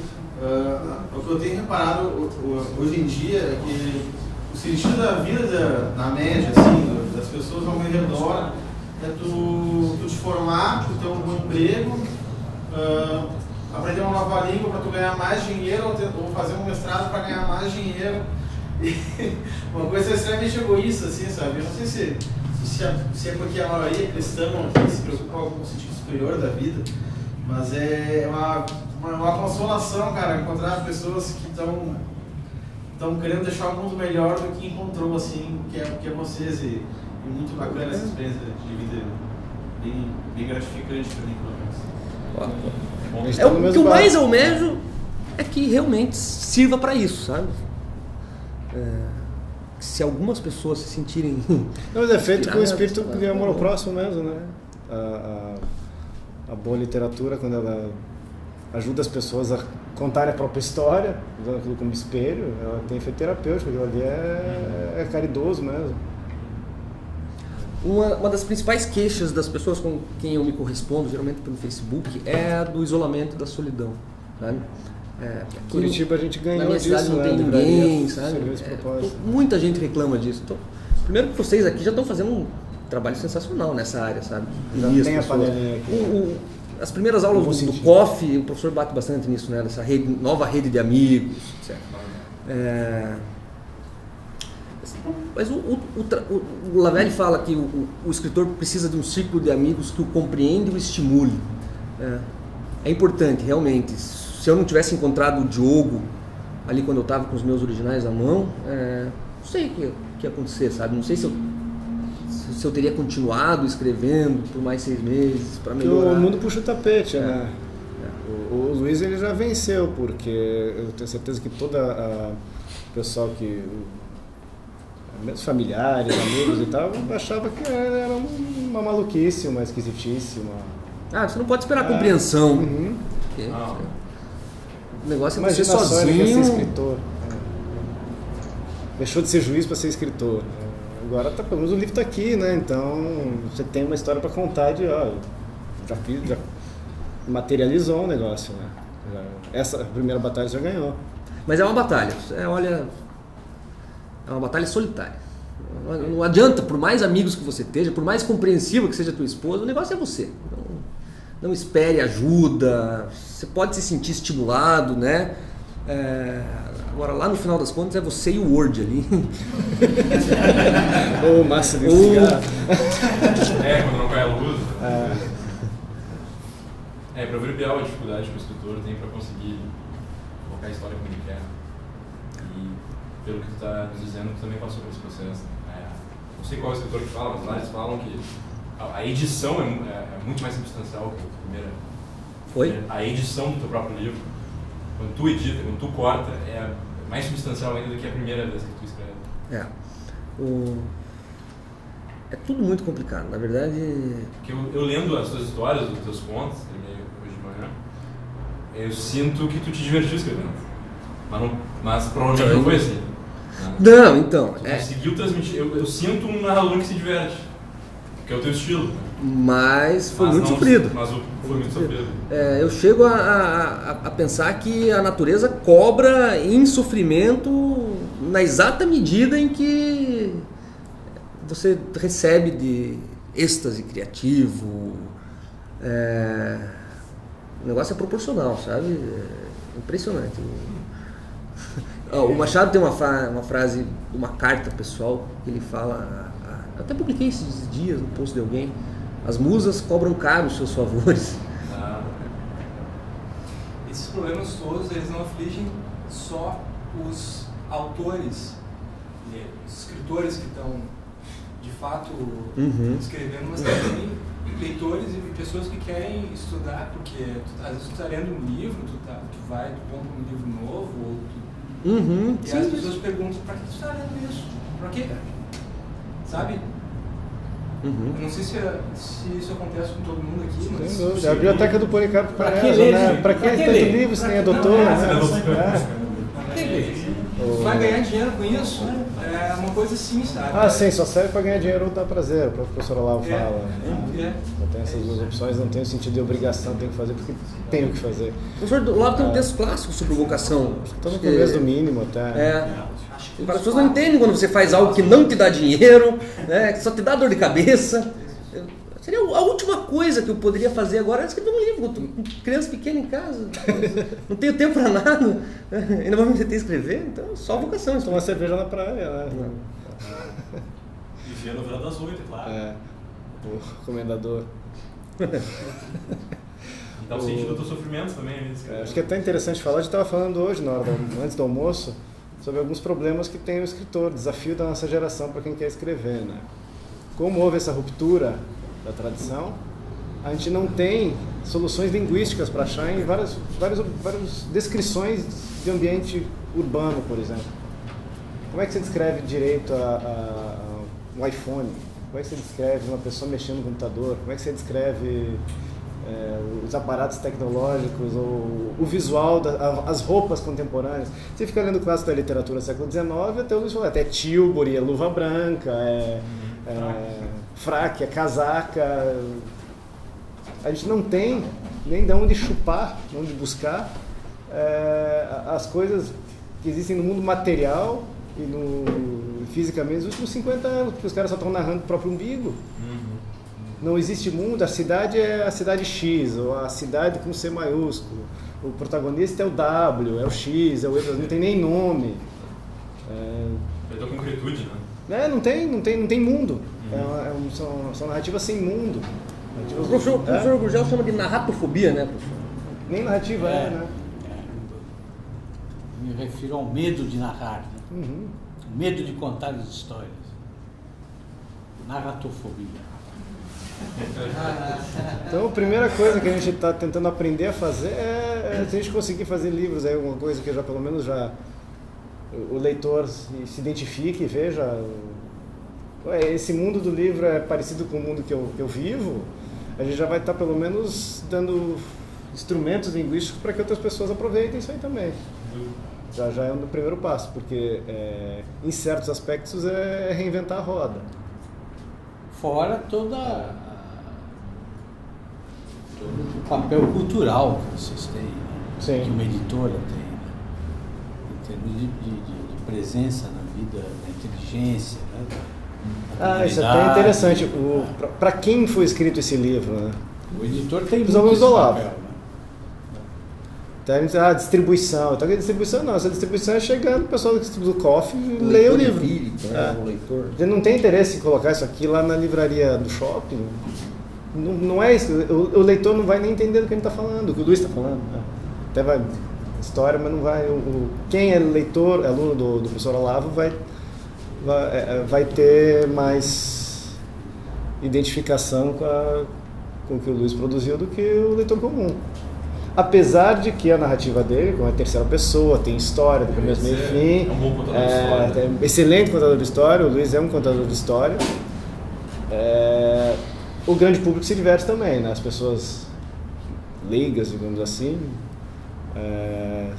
G: uh, o que eu tenho reparado o- o- hoje em dia é que o sentido da vida, da- na média, assim, das pessoas ao meu redor, é tu, tu te formar, tu ter um bom emprego, ah, aprender uma nova língua para tu ganhar mais dinheiro ou, ter- ou fazer um mestrado para ganhar mais dinheiro. E uma coisa extremamente egoísta, assim, sabe? Eu não sei se, se, é, se é porque a maioria é cristã não se preocupa com o sentido superior da vida, mas é uma, uma, uma consolação, cara, encontrar pessoas que estão estão querendo deixar o mundo melhor do que encontrou, assim, que é, que é vocês. E, e muito bacana essa experiência de vida, bem, bem gratificante para mim, pelo menos.
C: É o que eu mais almejo é que realmente sirva para isso, sabe? É, se algumas pessoas se sentirem.
A: Não, mas é feito com o espírito de amor ao próximo mesmo, né? A, a, a boa literatura, quando ela ajuda as pessoas a contarem a própria história, usando aquilo como espelho, ela tem efeito terapêutico, aquilo ali é, é caridoso mesmo.
C: Uma, uma das principais queixas das pessoas com quem eu me correspondo, geralmente pelo Facebook, é a do isolamento da solidão. Sabe? É,
A: Curitiba a gente
C: na
A: ganhou
C: minha cidade
A: disso,
C: não
A: né?
C: tem
A: livraria
C: ninguém, sabe? É,
A: propósito.
C: muita gente reclama disso. Então, primeiro que vocês aqui já estão fazendo um trabalho sensacional nessa área, sabe?
A: Já
C: Unir as
A: tem a panelinha aqui.
C: O- o- as primeiras aulas do, do. COF, o professor bate bastante nisso, né? Dessa rede, nova rede de amigos, etc. É, mas o, o, o, o- Lavelli fala que o, o- escritor precisa de um círculo de amigos que o compreende e o estimule. É, é importante, realmente. Se eu não tivesse encontrado o Diogo ali quando eu estava com os meus originais na mão, é, não sei o que, que ia acontecer, sabe? Não sei se eu, se eu teria continuado escrevendo por mais seis meses para melhorar.
A: o mundo puxa o tapete,
C: É.
A: né? O, o Luiz ele já venceu, porque eu tenho certeza que toda a pessoal que meus familiares, amigos e tal, achava que era uma maluquice, uma esquisitice, uma...
C: Ah, você não pode esperar
A: É.
C: compreensão.
A: Uhum.
C: Porque
B: Não.
C: O negócio é você
A: quer ser
C: sozinho.
A: escritor. É. Deixou de ser juiz para ser escritor. É. Agora, tá, pelo menos o livro está aqui, né? Então, você tem uma história para contar de, ó, já fiz, já materializou o negócio, né? Essa primeira batalha já ganhou.
C: Mas é uma batalha. É, olha, é uma batalha solitária. Não, adianta, por mais amigos que você esteja, por mais compreensiva que seja a tua esposa, o negócio é você. Não, não espere ajuda. Você pode se sentir estimulado, né? É, agora, lá no final das contas, é você e o Word ali.
A: Ô, massa de cigarro.
B: É, quando não cai a luz.
A: É.
B: É, abreviar a dificuldade que o escritor tem pra conseguir colocar a história como ele quer. Pelo que tu tá nos dizendo, tu também passou por esse processo. É, não sei qual é o escritor que fala, mas lá eles falam que a, edição é, é- é muito mais substancial que a primeira.
C: Oi?
B: A edição do teu próprio livro, quando tu edita, quando tu corta, é mais substancial ainda do que a primeira vez que tu escreve.
C: É. O- É tudo muito complicado. Na verdade,
B: Porque eu, eu lendo as tuas histórias, os teus contos, hoje de manhã, eu sinto que tu te divertiu escrevendo. Mas, não, mas provavelmente não foi assim.
C: Não, então.
B: Tu
C: É,
B: conseguiu transmitir. Eu, eu sinto um narrador que se diverte. Que é o teu estilo.
C: mas foi
B: Mas
C: muito
B: não-
C: sofrido.
B: Mas o- foi muito sofrido.
C: É, eu chego a, a- a- a pensar que a natureza cobra em sofrimento na exata medida em que você recebe de êxtase criativo. É, o negócio é proporcional, sabe? É impressionante. O Machado tem uma, uma frase, uma carta pessoal, que ele fala. a- a- eu até publiquei esses dias no post de alguém. As musas cobram caro os seus favores.
B: Ah,
H: Esses problemas todos, eles não afligem só os autores, os escritores que estão, de fato,
C: Uhum.
H: escrevendo, mas também leitores e pessoas que querem estudar, porque tu, às vezes tu está lendo um livro, tu, tá, tu vai, tu compra um livro novo, ou tu,
C: Uhum,
H: e
C: sim,
H: as
C: isso.
H: pessoas perguntam, pra que tu está lendo isso? Pra quê? Sabe?
C: Uhum.
H: Eu não sei se, se isso acontece com todo mundo aqui, mas...
A: Sem dúvida. A biblioteca do Policarpo
E: que ler,
A: né? Pra que
E: que
A: tanto
E: ler?
A: livro se tem a doutora? Né?
H: não,
A: É.
H: Tu vai ganhar dinheiro com isso? É uma coisa assim, sabe?
A: Ah, sim, só serve para ganhar dinheiro ou dar prazer, o próprio professor Olavo
H: É,
A: fala.
H: é.
A: Só tem essas duas opções, não tem o sentido de obrigação, tem que fazer porque tem o que fazer.
C: O professor Olavo tem um texto clássico sobre vocação.
A: Estou no começo do mínimo até.
C: É. As pessoas não entendem quando você faz algo que não te dá dinheiro, né, que só te dá dor de cabeça. Seria a última coisa que eu poderia fazer agora é escrever um livro. Tô com criança pequena em casa, não tenho tempo para nada, ainda vou me meter a escrever, então só vocação.
A: Tomar cerveja na praia, né?
F: E ver a novela das oito, é claro.
A: É. O comendador.
B: e dá o sentido do teu sofrimento também. né,
A: É, acho que é até interessante falar, a gente estava falando hoje, na hora do- antes do almoço, sobre alguns problemas que tem o escritor, desafio da nossa geração para quem quer escrever. Né? Como houve essa ruptura da tradição, a gente não tem soluções linguísticas para achar em várias, várias, várias descrições de ambiente urbano, por exemplo. Como é que você descreve direito a, a- um iPhone? Como é que você descreve uma pessoa mexendo no computador? Como é que você descreve é, os aparatos tecnológicos, ou o visual, da, as roupas contemporâneas? Você fica lendo clássico da literatura do século XIX, até o até Tilbury, é luva branca, é, é fraque, é casaca. A gente não tem nem de onde chupar, de onde buscar é, as coisas que existem no mundo material e no fisicamente nos últimos 50 anos, porque os caras só estão narrando o próprio umbigo. Não existe mundo, a cidade é a cidade X, ou a cidade com C maiúsculo. O protagonista é o W, é o X, é o Y, não tem nem nome. É,
B: Perdeu a concretude, né?
A: é, não tem, não tem, não tem mundo. É uma- é um- são, são narrativas sem mundo. Narrativas-
C: O professor, o
A: é,
C: professor Gurgel chama de narratofobia, né, professor?
A: Nem narrativa é,
E: É.
A: né?
E: Me refiro ao medo de narrar, né?
A: Uhum.
E: o medo de contar as histórias. Narratofobia.
A: Então a primeira coisa que a gente está tentando aprender a fazer é, é se a gente conseguir fazer livros aí, alguma coisa que já pelo menos já o o leitor se, se identifique e veja. Ué, Esse mundo do livro é parecido com o mundo que eu, que eu vivo, a gente já vai estar pelo menos dando instrumentos linguísticos para que outras pessoas aproveitem isso aí também. Já, já é um primeiro passo, porque é, em certos aspectos é reinventar a roda.
E: Fora toda todo o papel cultural que vocês têm, né?
A: Sim.
E: que uma editora tem, né? em termos de, de- de- de presença na vida, na inteligência.
A: Ah, isso é até interessante. Para quem foi escrito esse livro, né?
E: O editor tem
A: Os alunos do Olavo. Então, a ah, distribuição. Então, a distribuição não. Essa distribuição é chegando, o pessoal do coffee lê o livro.
C: Empírico, né,
A: É.
C: O leitor.
A: Ele não tem interesse em colocar isso aqui lá na livraria do shopping. Não, não é isso. O, o leitor não vai nem entender do que a gente está falando, do que o Luiz está falando. né? Até vai história, mas não vai. O, o- quem é leitor, aluno do, do professor Olavo, vai, vai, é, é, vai ter mais identificação com, a- com o que o Luiz produziu do que o leitor comum. Apesar de que a narrativa dele, como é terceira pessoa, tem história do começo, meio e fim.
B: É um bom contador de história.
A: é excelente contador de história, o Luiz é um contador de história. É, o grande público se diverte também, né? As pessoas leigas, digamos assim, é,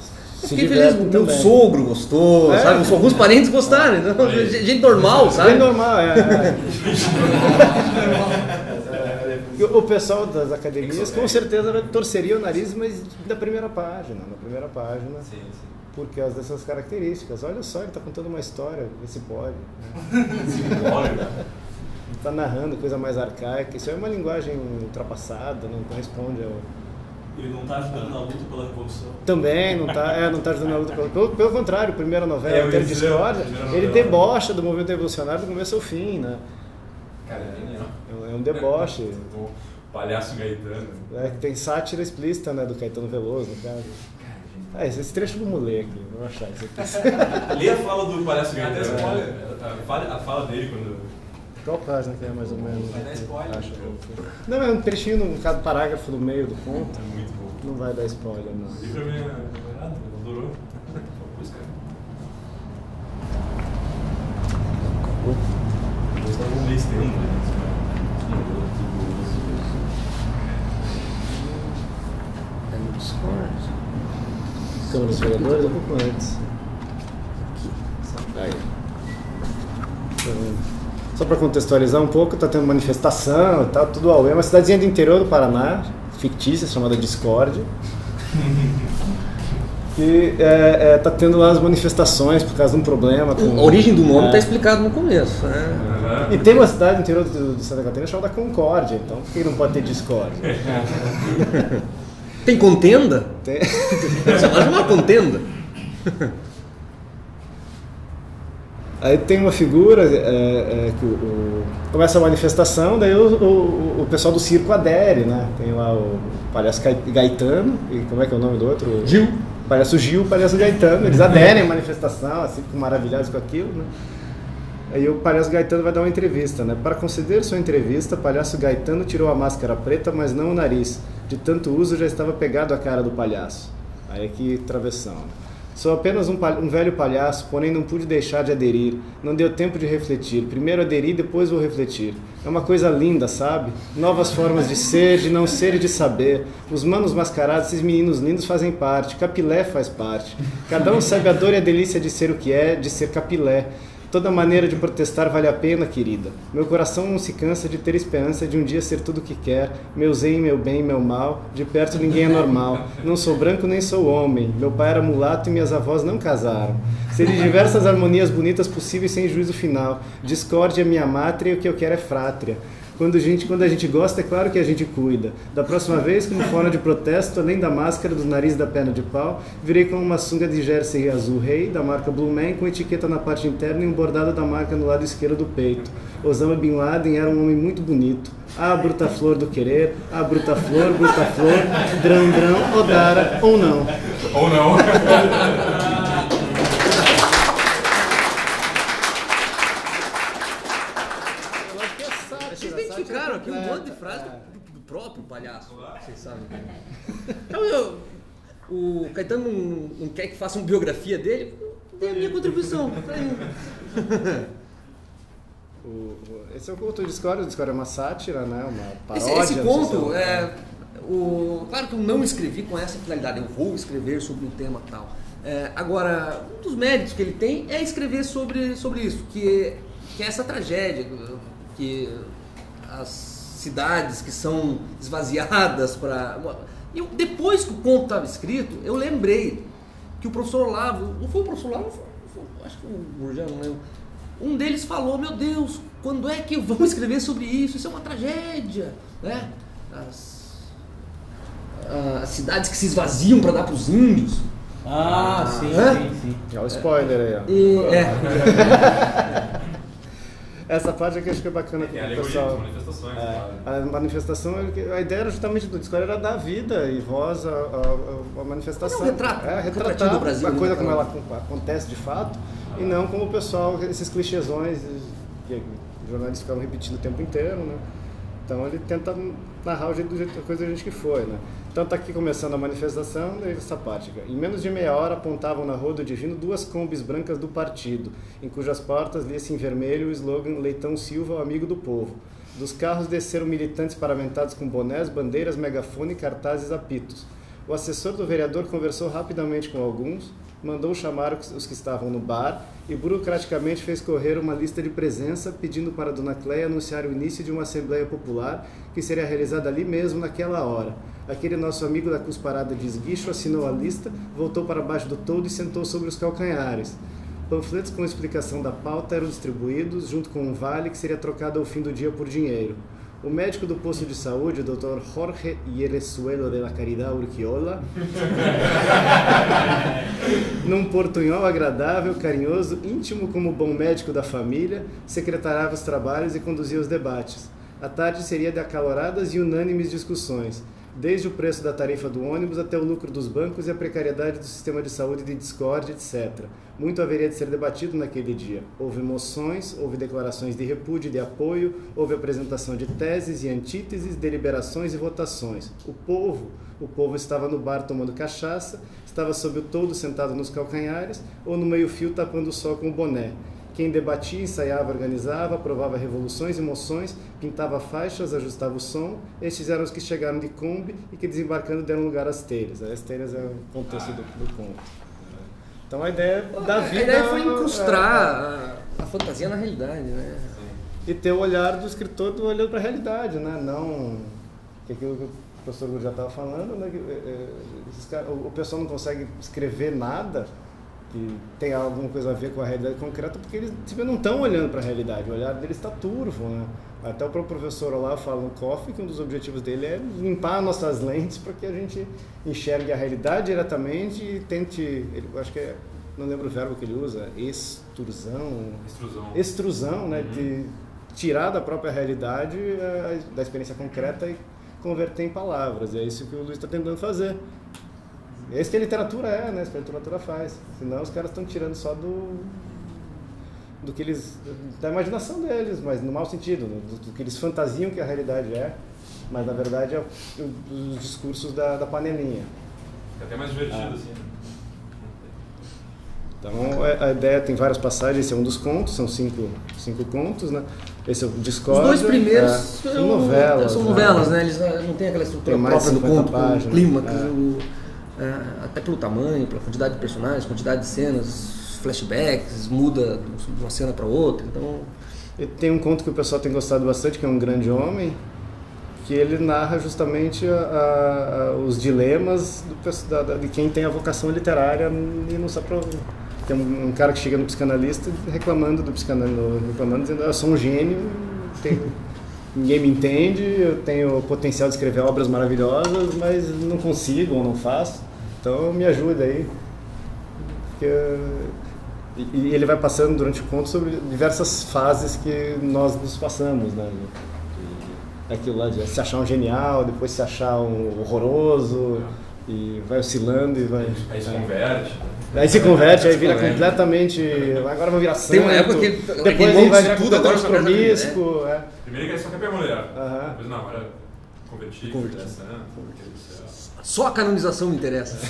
A: se
C: Fiquei feliz, meu
A: também.
C: sogro gostou,
A: É.
C: sabe? Alguns parentes gostaram, então,
B: Olha aí.
C: gente normal, sabe?
A: Bem normal, é. é. O pessoal das academias com certeza vai- torceria o nariz, mas da primeira página, na primeira página,
B: Sim, sim.
A: por causa dessas características. Olha só, ele está contando uma história, vê se pode.
B: Olha,
A: Está narrando coisa mais arcaica. Isso é uma linguagem ultrapassada, não corresponde ao.
F: Ele não está ajudando na luta pela revolução.
A: Também não está é, não tá ajudando a luta. Pelo, pelo, pelo contrário, a primeira novela,
B: É,
A: é,
B: ia dizer,
A: Discórdia,
B: primeira
A: ele debocha do movimento revolucionário do começo ao fim, né?
B: Cara, é genial.
A: É um- É um deboche.
B: O palhaço gaetano.
A: É, que tem sátira explícita né, do Caetano Veloso, no caso. Ah, esse, trecho vamos ler aqui, vou achar isso aqui.
B: Lê a fala do palhaço gaetano. A fala, a fala dele quando.
A: Qual página que é mais ou menos?
H: Vai dar spoiler.
A: Acho. Não, é um trechinho, no cada parágrafo no meio do conto.
B: É muito bom.
A: Não vai dar spoiler, não.
B: E adorou. Vamos ler esse tempo, né?
A: É no Discord. Câmara dos Vereadores, um pouco antes. Aí. Então, Só para contextualizar um pouco, tá tendo manifestação e tal, tudo ao É uma cidadezinha do interior do Paraná, fictícia, chamada Discord. que é, é, tá tendo lá as manifestações por causa de um problema com...
C: A origem do nome
A: É.
C: está explicado no começo. Né?
A: E tem uma cidade no interior de Santa Catarina chamada Concórdia, então por que não pode ter Discord?
C: Tem contenda?
A: Tem...
C: Você vai chamar contenda?
A: Aí tem uma figura é, é, que o, começa a manifestação, daí o, o, o pessoal do circo adere, né? Tem lá o palhaço Gaetano, e como é que é o nome do outro?
C: Gil.
A: Palhaço Gil, palhaço Gaetano, eles aderem à manifestação, assim, ficam maravilhados com aquilo, né? Aí o palhaço Gaetano vai dar uma entrevista, né? Para conceder sua entrevista, palhaço Gaetano tirou a máscara preta, mas não o nariz. De tanto uso já estava pegado a cara do palhaço. Aí aqui travessão. né? Sou apenas um, um velho palhaço, porém não pude deixar de aderir. Não deu tempo de refletir. Primeiro aderi, depois vou refletir. É uma coisa linda, sabe? Novas formas de ser, de não ser e de saber. Os manos mascarados, esses meninos lindos fazem parte. Capilé faz parte. Cada um sabe a dor e a delícia de ser o que é, de ser capilé. Toda maneira de protestar vale a pena, querida. Meu coração não se cansa de ter esperança de um dia ser tudo o que quer. Meu zen, meu bem, meu mal. De perto ninguém é normal. Não sou branco nem sou homem. Meu pai era mulato e minhas avós não casaram. De diversas harmonias bonitas possíveis sem juízo final. Discórdia é minha mátria e o que eu quero é frátria. Quando a, gente, quando a gente gosta, é claro que a gente cuida. Da próxima vez, como forma de protesto, além da máscara, do nariz e da perna de pau, virei com uma sunga de jersey azul rei, da marca Blue Man, com etiqueta na parte interna e um bordado da marca no lado esquerdo do peito. Osama Bin Laden era um homem muito bonito. Ah, bruta flor do querer, ah, bruta flor, bruta flor, drão, drão, odara ou não.
B: Ou não.
C: o Caetano não, não quer que faça uma biografia dele, dei a minha contribuição. Tá.
A: O- esse é o conto de Discord, o Discord é uma sátira, né? Uma
C: Esse,
A: paródia.
C: esse
A: não sei se
C: conto,
A: é-
C: é, o, claro que eu não escrevi com essa finalidade, eu vou escrever sobre um tema tal. É, agora, um dos méritos que ele tem é escrever sobre, sobre isso, que, que é essa tragédia, que as cidades que são esvaziadas para. Eu, depois que o conto estava escrito, eu lembrei que o professor Olavo, não foi o professor Olavo, foi, foi- acho que foi o Gurgel, não lembro. Um deles falou, meu Deus, quando é que vamos escrever sobre isso? Isso é uma tragédia, né? As, as cidades que se esvaziam para dar para os índios.
E: Ah, sim,
C: Hã?
E: sim, sim.
A: Olha o spoiler aí, ó.
C: E, é,
A: Essa parte aqui acho que é bacana que o pessoal.
B: manifestações.
A: É, a manifestação, a ideia era justamente do Discord era dar vida e voz à, à- à manifestação.
C: É um retrato,
A: É,
C: um
A: retratar
C: do Brasil,
A: a
C: né,
A: coisa como ela acontece de fato e não como o pessoal, esses clichêsões que os jornalistas ficavam repetindo o tempo inteiro, né? Então ele tenta narrar o jeito, do jeito da coisa do jeito que foi, né? Então tá aqui começando a manifestação, essa parte. Em menos de meia hora apontavam na rua do Divino duas combis brancas do partido, em cujas portas lia-se em vermelho o slogan Leitão Silva, o amigo do povo. Dos carros desceram militantes paramentados com bonés, bandeiras, megafone, cartazes, apitos. O assessor do vereador conversou rapidamente com alguns, mandou chamar os que estavam no bar e burocraticamente fez correr uma lista de presença pedindo para Dona Cleia anunciar o início de uma Assembleia Popular que seria realizada ali mesmo naquela hora. Aquele nosso amigo da cusparada de esguicho assinou a lista, voltou para baixo do todo e sentou sobre os calcanhares. Panfletos com explicação da pauta eram distribuídos, junto com um vale que seria trocado ao fim do dia por dinheiro. O médico do posto de saúde, o Dr. Jorge Yeresuelo de la Caridad Urquiola, num portunhol agradável, carinhoso, íntimo como bom médico da família, secretariava os trabalhos e conduzia os debates. A tarde seria de acaloradas e unânimes discussões, desde o preço da tarifa do ônibus até o lucro dos bancos e a precariedade do sistema de saúde de discórdia, etc. Muito haveria de ser debatido naquele dia. Houve moções, houve declarações de repúdio e de apoio, houve apresentação de teses e antíteses, deliberações e votações. O povo, o povo estava no bar tomando cachaça, estava sob o todo sentado nos calcanhares ou no meio-fio tapando o sol com o boné. Quem debatia, ensaiava, organizava, aprovava revoluções e moções, pintava faixas, ajustava o som. Estes eram os que chegaram de Kombi e que desembarcando deram lugar às telhas. As telhas é o contexto do, do conto. Então a ideia é dar
C: a
A: vida.
C: ideia foi
A: é,
C: incrustar a, a fantasia na realidade, né?
A: e ter o olhar do escritor do olhando para a realidade, né? Não que aquilo que o professor já estava falando, né? É, é, o pessoal não consegue escrever nada que tem alguma coisa a ver com a realidade concreta porque eles tipo, não estão olhando para a realidade, o olhar deles está turvo, né? Até o próprio professor lá fala no COF que um dos objetivos dele é limpar nossas lentes para que a gente enxergue a realidade diretamente e tente, ele, acho que é, não lembro o verbo que ele usa, extrusão,
B: Extrusão.
A: extrusão, né, de tirar da própria realidade, eh, da experiência concreta e converter em palavras. E é isso que o Luiz está tentando fazer. É isso que a literatura é, né? Isso que a literatura faz. Senão os caras estão tirando só do do que eles da imaginação deles, mas no mau sentido, né? do, do que eles fantasiam que a realidade é, mas na verdade é o- o- os discursos da, da panelinha.
B: Fica até mais divertido,
A: Ah.
B: assim. né?
A: Então é- a ideia tem várias passagens, esse é um dos contos, são cinco, cinco contos, né? Esse é o
C: Os
A: Discord.
C: dois primeiros
A: é,
C: são
A: novelas.
C: São
A: né?
C: novelas, né? Eles ah, não têm aquela estrutura
A: Tem mais de
C: própria do
A: 50
C: conto, com o
A: páginas,
C: clímax,
A: é.
C: o- é, até pelo tamanho, pela quantidade de personagens, quantidade de cenas, flashbacks, muda de uma cena para outra. Então,
A: tem um conto que o pessoal tem gostado bastante, que é Um Grande Homem, que ele narra justamente a- a- os dilemas do da- da- de quem tem a vocação literária e não sabe pra. Tem um, um cara que chega no psicanalista reclamando do psicanalista, reclamando, dizendo, "Ah, eu sou um gênio, tenho- ninguém me entende, eu tenho o potencial de escrever obras maravilhosas, mas não consigo ou não faço, então me ajuda aí. Porque, e, e ele vai passando durante o conto sobre diversas fases que nós nos passamos, né? E Aquilo lá de se achar um genial, depois se achar um horroroso, e vai oscilando e vai.
B: Aí se converte.
A: Aí se converte, aí vira completamente. Agora vai virar santo.
C: Tem uma época que ele-
A: depois ele vai
C: tudo, agora saber,
A: promíscuo. É.
B: Primeiro que ele só quer pegar mulher. Depois não, agora converti,
C: Converti.
B: vira santo, meu Deus do céu.
C: só a canonização me interessa.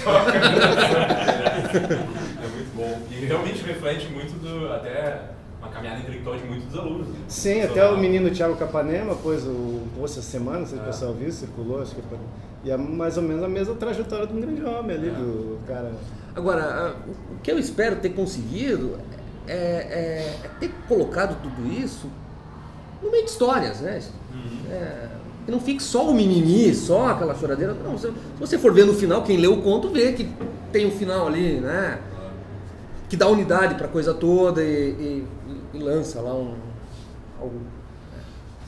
B: É muito bom. E realmente reflete muito do. até uma caminhada intelectual de muitos dos alunos. né?
A: Sim, até o menino Thiago Capanema pôs o post essa semana, não sei se o
B: É.
A: pessoal viu, circulou, acho que foi. E é mais ou menos a mesma trajetória de um grande homem ali, do cara.
C: Agora, a- o que eu espero ter conseguido é, é- é ter colocado tudo isso no meio de histórias, né? É, que não fique só o mimimi, só aquela choradeira. Não, se, você for ver no final, quem lê o conto vê que tem um final ali, né? Que dá unidade para a coisa toda e, e- e lança lá um. algo.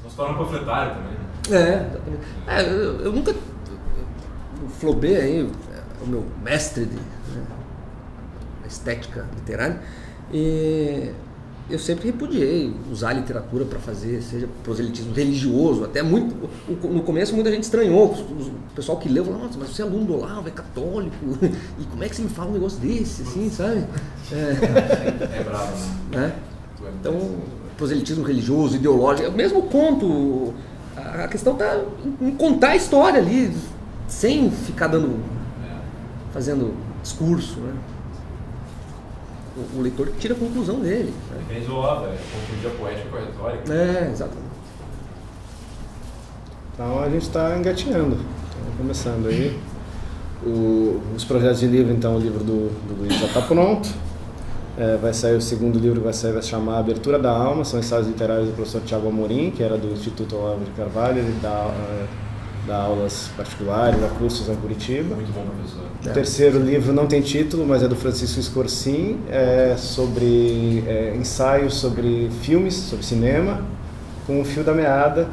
B: Não se torna um panfletário também. né?
C: É, exatamente. É, eu, eu nunca. O Flaubert aí, é o meu mestre de né, estética literária, e eu sempre repudiei usar a literatura para fazer, seja proselitismo religioso, até muito. No começo muita gente estranhou, o pessoal que leu falou, nossa, mas você é aluno do Olavo, é católico, e como é que você me fala um negócio desse, assim, sabe? É,
B: É bravo, né?
C: né?
B: É
C: Então, proselitismo religioso, ideológico, é o mesmo conto. A questão está em contar a história ali, sem ficar dando, fazendo discurso, né? O, o leitor tira a conclusão dele. né?
B: É que Zola, é confundir a poética com a retórica.
C: É, exatamente.
A: Então a gente está engatinhando, estamos começando aí. O- os projetos de livro, então, o livro do, do Luiz já está pronto. É, vai sair o segundo livro, vai sair, vai se chamar Abertura da Alma, são ensaios literários do professor Tiago Amorim, que era do Instituto Olavo de Carvalho, ele dá, eh, dá aulas particulares, dá cursos em Curitiba.
B: Muito bom professor.
A: O terceiro livro não tem título, mas é do Francisco Scorsin, é sobre é, ensaios sobre filmes, sobre cinema, com o fio da meada.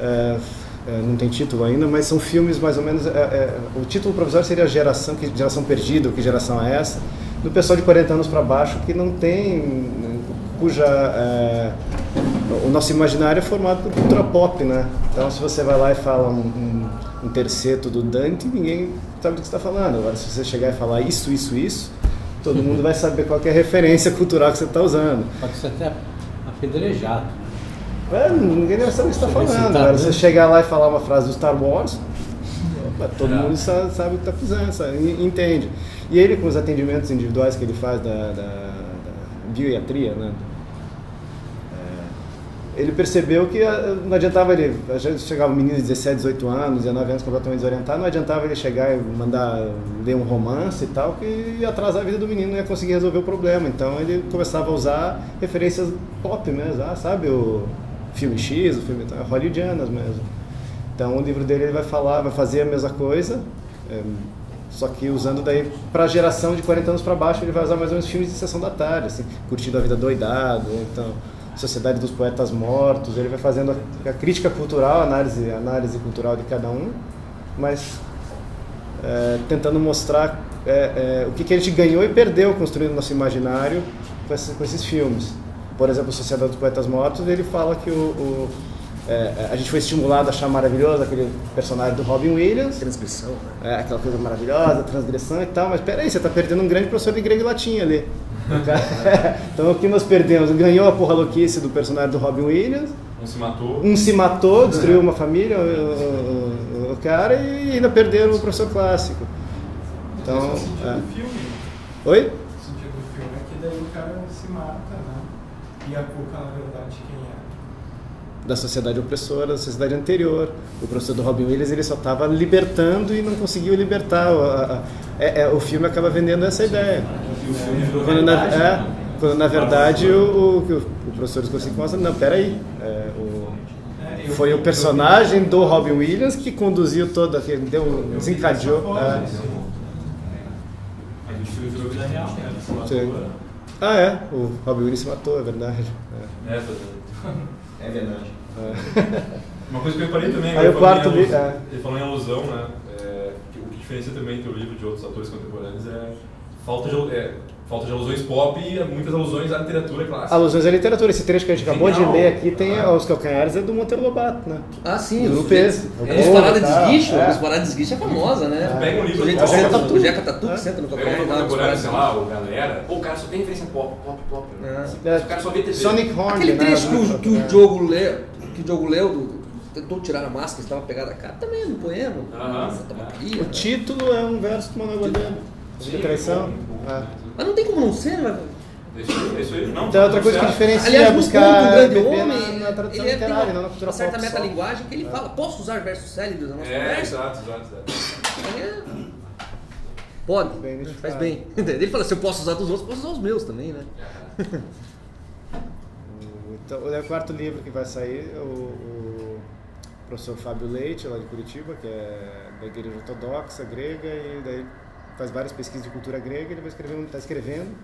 A: É, é, não tem título ainda, mas são filmes mais ou menos. é, é, o título provisório seria Geração, que geração perdida, ou que geração é essa? Do pessoal de 40 anos para baixo que não tem. cuja. O nosso imaginário é formado por cultura pop, né? Então, se você vai lá e fala um, um, um terceto do Dante, ninguém sabe do que você está falando. Agora, se você chegar e falar isso, isso, isso, todo mundo vai saber qual é a referência cultural que você está usando.
E: Pode ser até apedrejado.
A: É, ninguém vai saber o que você está falando.
E: tá
A: Agora, se você chegar lá e falar uma frase do Star Wars, todo
B: É.
A: mundo sabe, sabe o que está pisando, sabe, entende. E ele, com os atendimentos individuais que ele faz da, da, da bioiatria, né? É, ele percebeu que ah, não adiantava ele, às vezes chegava um menino de 17, 18 anos, 19 anos completamente desorientado, não adiantava ele chegar e mandar ler um romance e tal, que ia atrasar a vida do menino, não ia conseguir resolver o problema. Então ele começava a usar referências pop mesmo, ah, sabe o filme X, o filme então, hollywoodianas mesmo. Então o livro dele ele vai falar, vai fazer a mesma coisa, é, só que usando daí para a geração de 40 anos para baixo, ele vai usar mais ou menos filmes de sessão da tarde, assim, curtindo a vida doidado, então Sociedade dos Poetas Mortos, ele vai fazendo a, a crítica cultural, a análise, a análise cultural de cada um, mas é, tentando mostrar é, é, o que, que a gente ganhou e perdeu construindo nosso imaginário com esses, com esses filmes. Por exemplo, Sociedade dos Poetas Mortos, ele fala que o, o- é, a gente foi estimulado a achar maravilhoso aquele personagem do Robin Williams,
C: Transcrição, né?
A: é, aquela coisa maravilhosa, transgressão e tal, mas peraí, você está perdendo um grande professor de grego e latim ali. Cara- então o que nós perdemos? Ganhou a porra louquice do personagem do Robin Williams,
B: Um se matou.
A: um se matou, destruiu uma família, o, o- o cara, e ainda perderam o professor clássico. Então,
H: Esse é o sentido
A: é.
H: do filme.
A: Oi?
H: O sentido do filme é que daí o cara se mata, né? E a culpa, na verdade, quem é?
A: Da sociedade opressora, da sociedade anterior. O professor do Robin Williams ele só estava libertando e não conseguiu libertar. O, a, a, é, é, o filme acaba vendendo essa ideia. Quando na, é,
F: né?
A: quando, na verdade o, o, o, professor Desconsigo mostra, não, peraí. É, o,
F: É,
A: foi o personagem do Robin Williams que conduziu toda, que deu, desencadeou. é.
F: Real, né? Ator-
A: Ah, é, o Robin Williams se matou, é verdade. É.
B: É, tá-
D: É verdade.
B: Uma coisa que eu reparei também,
A: Aí
B: ele
A: o
B: falou
A: quarto
B: em
A: li-
B: alusão-
A: é.
B: ele falou em alusão, né? é, o que diferencia também teu livro de outros autores contemporâneos é falta de, é, falta de alusões pop e muitas alusões à literatura clássica.
A: Alusões à literatura. Esse trecho que a gente acabou de
B: Genial.
A: ler aqui tem
B: Ah.
A: os calcanhares é do Monteiro Lobato, né?
C: Ah, sim.
A: Do
C: os-
A: peso.
C: Os
A: O
C: paradas de esguicho,
A: é.
C: os paradas de esguicho é famosa, né?
B: Pega um livro
C: O senta,
A: Tatu.
C: o Jeca Tatu
A: É.
C: que senta no
B: Pega
C: calcanhar
B: um
C: os
B: contemporâneo,
C: paradas
B: sei lá, o galera. Pô, cara, só tem referência pop, pop, pop.
C: É.
B: Esse cara só vê TV.
A: Sonic Horn.
C: Aquele
A: né?
C: trecho que o, que o
A: É.
C: Diogo leu, que o Diogo leu, do- tentou tirar a máscara, estava pegada a cara, também é um poema.
B: Aham.
C: Santa
B: É.
C: Maria,
A: O título é um verso do Manuel Goleiro. De traição. É.
C: Mas não tem como não ser, né?
B: Isso, isso não.
A: Então é outra coisa que diferencia
C: Aliás, no
A: buscar
C: o grande homem,
A: na, na tradução
C: ele é-
A: literária,
C: tem
A: não
C: uma,
A: na cultura
C: uma certa
A: pop
C: metalinguagem que ele
A: É.
C: fala, posso usar versos célebres na nossa
B: É,
C: conversa?
B: exato, exato, exato.
C: É. Pode,
A: Bem
C: faz bem. Ele fala, se eu posso usar dos outros, posso usar os meus também, né?
A: O- Então, o quarto livro que vai sair é o, o professor Fábio Leite, lá de Curitiba, que é da igreja ortodoxa grega, e daí faz várias pesquisas de cultura grega, ele vai escrever, está escrevendo,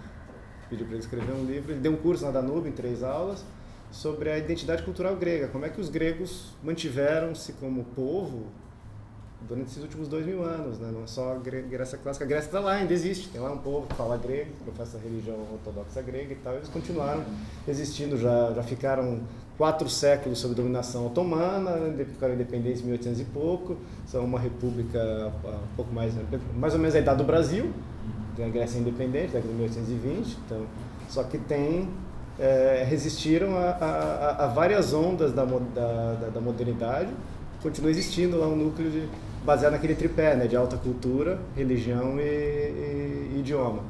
A: pediu para ele escrever um livro, ele deu um curso na Danube, em três aulas, sobre a identidade cultural grega, como é que os gregos mantiveram-se como povo durante esses últimos dois mil anos, né? não é só a Grécia clássica, a Grécia está lá, ainda existe, tem lá um povo que fala grego, que professa a religião ortodoxa grega e tal, eles continuaram existindo, já, já ficaram quatro séculos sob dominação otomana, de- ficaram independentes em 1800 e pouco, são uma república ah, um pouco mais, mais ou menos a idade do Brasil, tem a Grécia independente, década de 1820, então, só que tem eh, resistiram a, a- a- várias ondas da, da, da- da modernidade, continua existindo lá um núcleo de, baseado naquele tripé, né, de alta cultura, religião e, e- e idioma.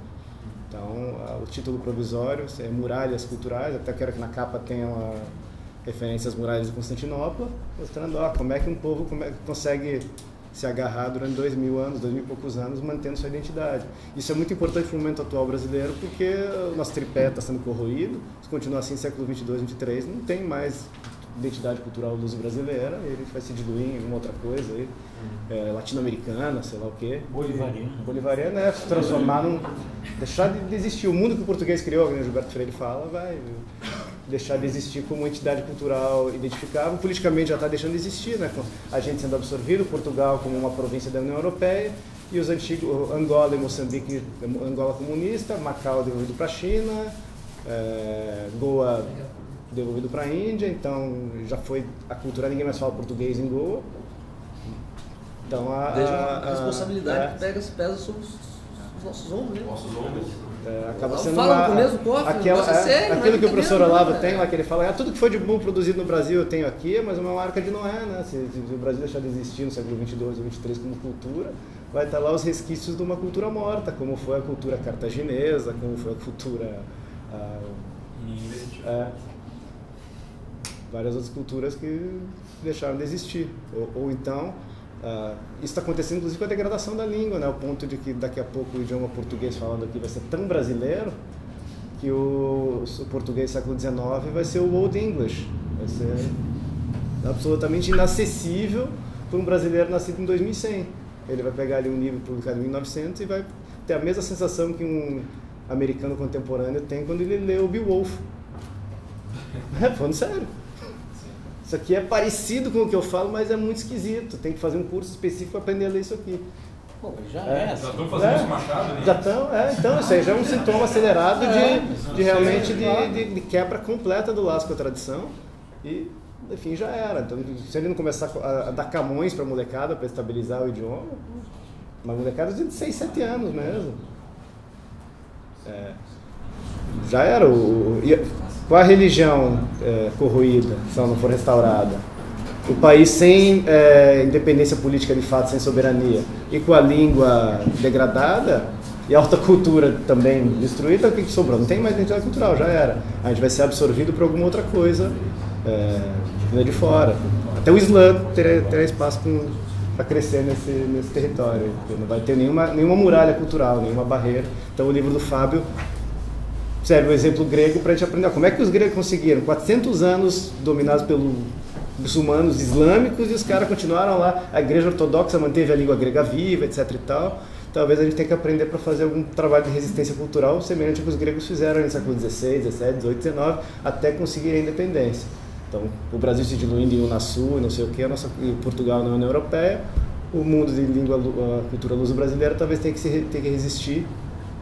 A: Então, a- o título provisório é Muralhas Culturais, até quero que na capa tenha uma referência às muralhas de Constantinopla, mostrando ó, como é que um povo como é que consegue se agarrar durante dois mil anos, dois mil e poucos anos, mantendo sua identidade. Isso é muito importante para o momento atual brasileiro, porque o nosso tripé está sendo corroído, se continuar assim século 22, 23, não tem mais identidade cultural luso-brasileira, e a gente vai se diluir em alguma outra coisa aí, é, latino-americana, sei lá o quê.
E: Bolivariano.
A: Bolivariano é se transformar num. deixar de existir. O mundo que o português criou, que o Gilberto Freire fala, vai deixar de existir como entidade cultural identificável. Politicamente já está deixando de existir, né? com a gente sendo absorvido, Portugal como uma província da União Europeia e os antigos Angola e Moçambique, Angola comunista, Macau devolvido para a China, é, Goa devolvido para a Índia, então já foi a cultura, ninguém mais fala português em Goa. Então a,
C: Veja
A: a-
C: a responsabilidade
A: é,
C: que pega, pesa sobre os, os nossos ombros, né?
B: Nossos ombros.
A: É, acaba sendo
C: fala
A: uma,
C: no começo do cofre,
A: aquela,
C: o é
A: é,
C: sério, não é
A: aquilo que o professor
C: não,
A: Olavo
C: é.
A: tem lá, que ele fala, ah, tudo que foi de bom produzido no Brasil eu tenho aqui, mas é uma marca de Noé, né? Se, se o Brasil deixar de existir no século 22 ou 23 como cultura, vai estar lá os resquícios de uma cultura morta, como foi a cultura cartaginesa, como foi a cultura... ah, é, várias outras culturas que deixaram de existir. Ou, ou então, ah, isso está acontecendo inclusive com a degradação da língua, né? o ponto de que daqui a pouco o idioma português falando aqui vai ser tão brasileiro que o, o português século XIX vai ser o Old English. Vai ser absolutamente inacessível para um brasileiro nascido em 2100. Ele vai pegar ali um livro publicado em 1900 e vai ter a mesma sensação que um americano contemporâneo tem quando ele lê o Beowulf. É, falando sério. Isso aqui é parecido com o que eu falo, mas é muito esquisito. Tem que fazer um curso específico para aprender a ler isso aqui.
E: Pô, mas já
A: É.
E: é.
B: Já
E: assim.
B: estão fazendo
A: É.
B: isso Machado, né?
A: Já estão, é, então, isso aí já é um sintoma acelerado
E: É,
A: de, de realmente de, de- de quebra completa do laço com a tradição. E, enfim, já era. Então, se ele não começar a, a dar camões para a molecada para estabilizar o idioma, uma molecada de 6, 7 anos mesmo. É, já era. O, com a religião é, corroída, se ela não for restaurada, o país sem é, independência política de fato, sem soberania, e com a língua degradada e a alta cultura também destruída, o que, que sobrou? Não tem mais identidade cultural, já era. A gente vai ser absorvido por alguma outra coisa. é, vinda de fora. Até o Islã terá, terá espaço para crescer nesse, nesse território. Não vai ter nenhuma, nenhuma muralha cultural, nenhuma barreira. Então o livro do Fábio serve o exemplo grego para a gente aprender como é que os gregos conseguiram 400 anos dominados pelos muçulmanos islâmicos e os caras continuaram lá. A igreja ortodoxa manteve a língua grega viva, etc. e tal. Talvez a gente tenha que aprender para fazer algum trabalho de resistência cultural semelhante ao que os gregos fizeram no século XVI, XVII, XVIII, XIX, até conseguir a independência. Então, o Brasil se diluindo em Unasul e não sei o que, a nossa, e Portugal na União Europeia, o mundo de língua, cultura luso-brasileira talvez tenha que, se, tenha que resistir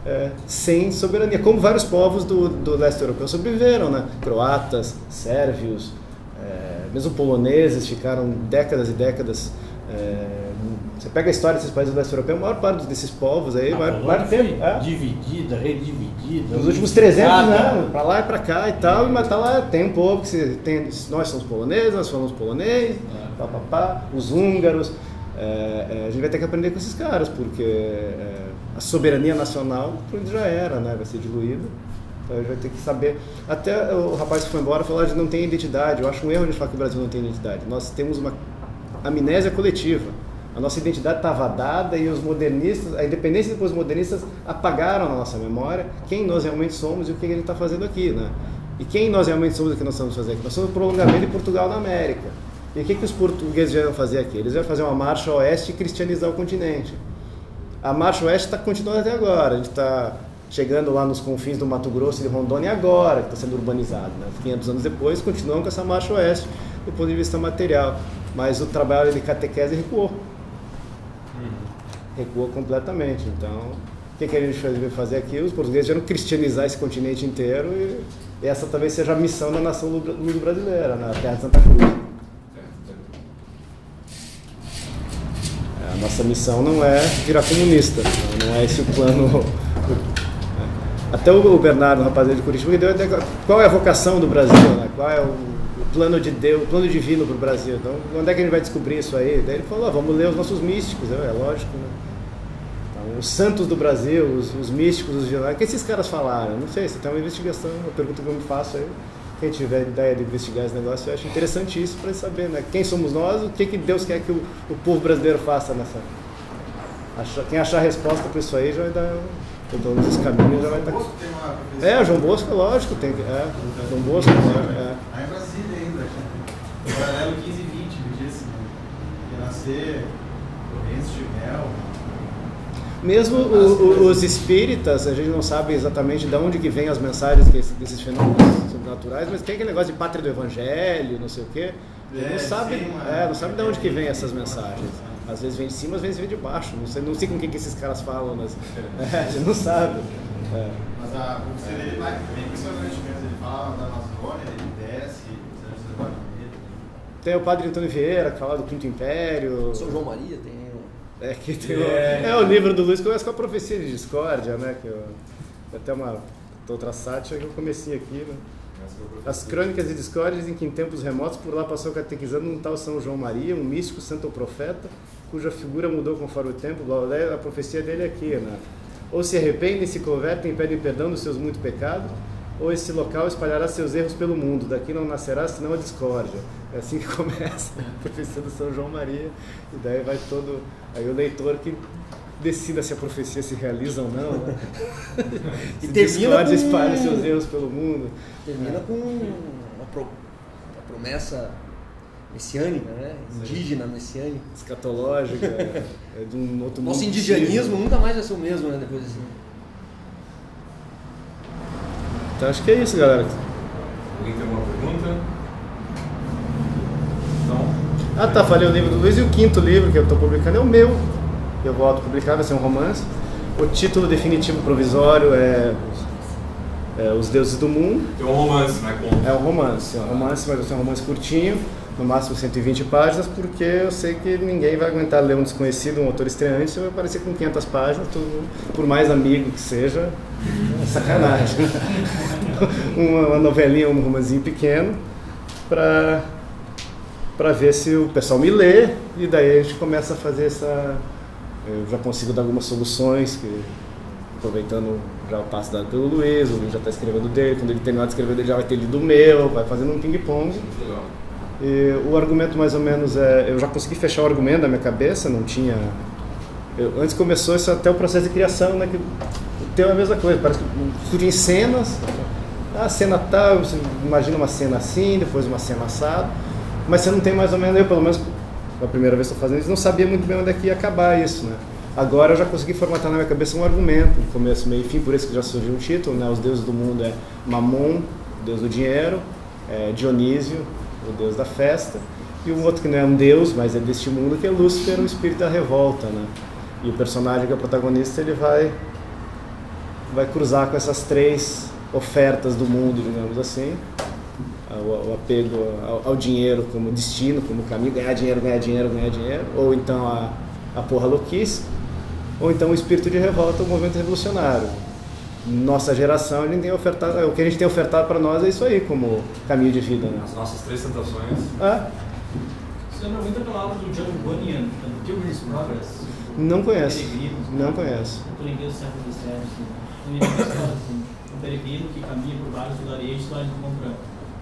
A: é, sem soberania, como vários povos do, do leste europeu sobreviveram, né? Croatas, sérvios, é, mesmo poloneses ficaram décadas e décadas. É, você pega a história desses países do leste europeu, a maior parte desses povos aí, vai, vai tempo. É.
E: Dividida, redividida.
A: Nos últimos 300 anos, para lá e para cá e tal, mas tá lá, tem um povo que se, tem, nós somos poloneses, nós falamos polonês, é. pá, pá, pá, os húngaros. É, é, a gente vai ter que aprender com esses caras, porque é, a soberania nacional já era, né? vai ser diluída. Então a gente vai ter que saber. Até o rapaz que foi embora falou que não tem identidade. Eu acho um erro gente falar que o Brasil não tem identidade. Nós temos uma amnésia coletiva. A nossa identidade estava dada e os modernistas, a independência depois os modernistas apagaram a nossa memória quem nós realmente somos e o que a gente está fazendo aqui, né? E quem nós realmente somos e o que nós estamos fazendo aqui? Nós somos o prolongamento de Portugal na América. E o que, que os portugueses iam fazer aqui? Eles iam fazer uma marcha oeste e cristianizar o continente. A marcha oeste está continuando até agora. A gente está chegando lá nos confins do Mato Grosso e de Rondônia agora, que está sendo urbanizado. Né? 500 anos depois, continuamos com essa marcha oeste do ponto de vista material. Mas o trabalho de catequese recuou recuou completamente. Então, o que, que a gente vai fazer aqui? Os portugueses vão cristianizar esse continente inteiro e, essa talvez seja a missão da nação luso-brasileira, na terra de Santa Cruz. Nossa missão não é virar comunista, não é esse o plano. Até o Bernardo, o rapaz de Curitiba, deu qual é a vocação do Brasil, né? qual é o plano de Deus, o plano divino para o Brasil. Então, onde é que a gente vai descobrir isso aí? Daí ele falou, ah, vamos ler os nossos místicos, é lógico, né? os santos do Brasil, os, os místicos, os o que esses caras falaram? Não sei, você tem uma investigação, uma pergunta que eu me faço aí. Quem tiver ideia de investigar esse negócio, eu acho interessante isso para saber né? quem somos nós, o que, que Deus quer que o, o povo brasileiro faça nessa. Achar, quem achar a resposta para isso aí já vai dar. Pelo menos esse caminho já vai estar. Tá... É, João Bosco, lógico, tem que. É, João Bosco, lógico. É.
G: Aí em Brasília ainda, paralelo 15 e 20, me disse, né? Ia nascer Lourenço de Mel,
A: mesmo o, o, os espíritas, a gente não sabe exatamente de onde que vem as mensagens desses, fenômenos sobrenaturais, mas tem aquele negócio de pátria do evangelho, não sei o quê. É, não sabe, sim, é, não sabe de onde que vem essas mensagens. Às vezes vem de cima, às vezes vem de baixo. Não sei, não sei com quem que esses caras falam, mas é, a gente não sabe.
G: É. Mas a profecia dele é bem impressionante mesmo. Ele fala da Amazônia, ele desce,
A: tem o padre Antônio Vieira, que fala do Quinto Império.
C: São João Maria tem
A: é, que tem é. O, é o livro do Luiz começa com a profecia de discórdia, né? Que eu, até uma outra sátira que eu comecei aqui, né? As crônicas de discórdia dizem que em tempos remotos por lá passou catequizando um tal São João Maria, um místico santo ou profeta, cuja figura mudou conforme o tempo, blá, blá, a profecia dele é aqui, né? Ou se arrependem, se convertem e pedem perdão dos seus muitos pecados, ou esse local espalhará seus erros pelo mundo, daqui não nascerá senão a discórdia. É assim que começa a profecia do São João Maria, e daí vai todo. Aí o leitor que decida se a profecia se realiza ou não. Né?
C: e termina com...
A: espalha seus erros pelo mundo.
C: Termina é. com uma, pro... uma promessa messiânica, né? Indígena, messiânica.
A: Escatológica, é, de um outro
C: Nosso indigenismo nunca mais vai ser o mesmo, né? Depois assim.
A: Então acho que é isso, galera.
B: Alguém tem alguma pergunta?
A: Ah tá, falei o livro do Luiz e o quinto livro que eu estou publicando é o meu. Eu vou autopublicar, vai ser um romance. O título definitivo provisório é, é Os Deuses do Mundo.
B: É um romance, não é conto?
A: É um romance, é um romance, mas vai ser um romance curtinho, no máximo 120 páginas, porque eu sei que ninguém vai aguentar ler um desconhecido, um autor estreante, vai aparecer com 500 páginas, tudo, por mais amigo que seja, é sacanagem. uma, uma novelinha, um romanzinho pequeno, para para ver se o pessoal me lê e daí a gente começa a fazer essa. Eu já consigo dar algumas soluções, que, aproveitando já o passo dado pelo Luiz, o Luiz já está escrevendo dele, quando ele terminar de escrever ele já vai ter lido o meu, vai fazendo um ping-pong. E o argumento mais ou menos é, eu já consegui fechar o argumento na minha cabeça, não tinha eu, antes começou isso até o processo de criação, né, que tem a mesma coisa, parece que surgem cenas, a cena tal, você imagina uma cena assim, depois uma cena assada, mas você não tem mais ou menos, eu pelo menos a primeira vez que estou fazendo isso, não sabia muito bem onde é que ia acabar isso, né? Agora eu já consegui formatar na minha cabeça um argumento, começo, meio e fim, por isso que já surgiu um título, né? Os deuses do mundo é Mamon, deus do dinheiro, é Dionísio, o deus da festa, e um outro que não é um deus, mas é deste mundo, que é Lúcifer, o espírito da revolta, né? E o personagem que é o protagonista, ele vai vai cruzar com essas três ofertas do mundo, digamos assim. O, o apego ao, ao, dinheiro como destino, como caminho, ganhar dinheiro, ganhar dinheiro, ganhar dinheiro, ou então a, a porra louquice, ou então o espírito de revolta, o movimento revolucionário. Nossa geração, ele tem ofertado, o que a gente tem ofertado para nós é isso aí como caminho de vida. Né?
B: As nossas três tentações.
A: Ah.
I: Você lembra muito aquela aula do John Bunyan, do Pilgrim's Progress?
A: Não conheço. Não conheço.
I: Eu estou em século XVII assim, um peregrino que caminha por vários lugares lá ele encontra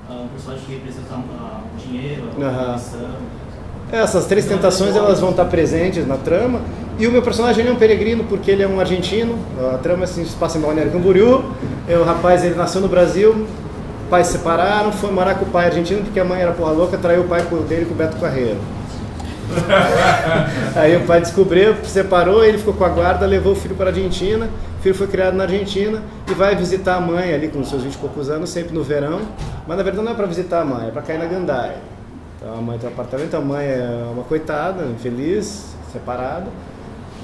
I: uh, um personagem que representa uh, o dinheiro, a missão.
A: Essas três tentações elas vão estar presentes na trama. E o meu personagem é um peregrino porque ele é um argentino. A trama assim, se passa em Balneário Camboriú. É, o rapaz ele nasceu no Brasil, pais se separaram, foi morar com o pai argentino porque a mãe era porra louca, traiu o pai dele com o Beto Carreiro. Aí o pai descobriu, separou, ele ficou com a guarda, levou o filho para a Argentina. O filho foi criado na Argentina e vai visitar a mãe ali com seus 20 e poucos anos, sempre no verão. Mas na verdade não é para visitar a mãe, é para cair na gandaia. Então a mãe tem um apartamento, a mãe é uma coitada, infeliz, separada.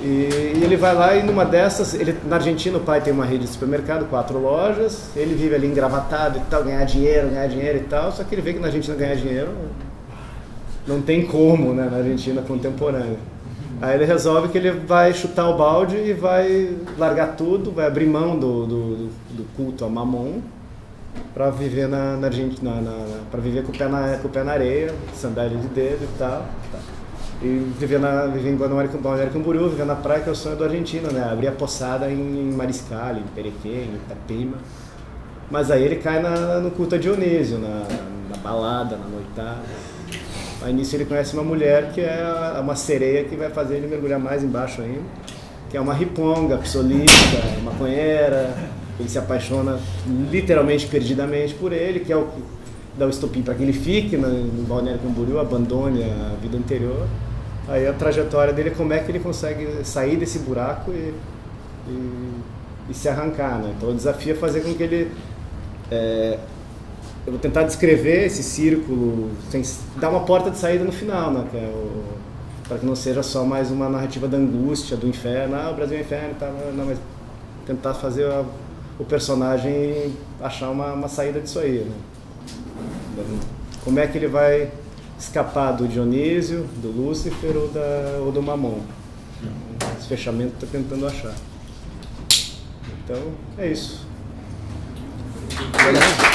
A: E, ele vai lá e numa dessas, ele, na Argentina o pai tem uma rede de supermercado, quatro lojas, ele vive ali engravatado e tal, ganhar dinheiro, ganhar dinheiro e tal, só que ele vê que na Argentina ganhar dinheiro não tem como, né, na Argentina contemporânea. Aí ele resolve que ele vai chutar o balde e vai largar tudo, vai abrir mão do, do, do culto a Mamon para viver na, na Argentina, na, na, para viver com o, pé na, com o pé na areia, sandália de dedo e tal. Tá. E viver, na, viver em Balneário Camboriú, viver na praia, que é o sonho do argentino, né? Abrir a poçada em Mariscal, em Perequê, em Itapema. Mas aí ele cai na, no culto a Dionísio, na, na balada, na noitada. Aí nisso ele conhece uma mulher que é uma sereia que vai fazer ele mergulhar mais embaixo ainda, que é uma riponga, psolista, maconheira. Ele se apaixona literalmente perdidamente por ele, que é o que dá o estopim para que ele fique no Balneário Camboriú, abandone a vida anterior. Aí a trajetória dele como é que ele consegue sair desse buraco e, e, e se arrancar, né? Então o desafio é fazer com que ele é, eu vou tentar descrever esse círculo, sem, dar uma porta de saída no final, né? Que é para que não seja só mais uma narrativa da angústia, do inferno, ah, o Brasil é inferno, tá, não, mas tentar fazer a, o personagem achar uma, uma saída disso aí, né? Como é que ele vai escapar do Dionísio, do Lúcifer ou, da, ou do Mamon? Esse fechamento está tentando achar. Então, é isso. Obrigado.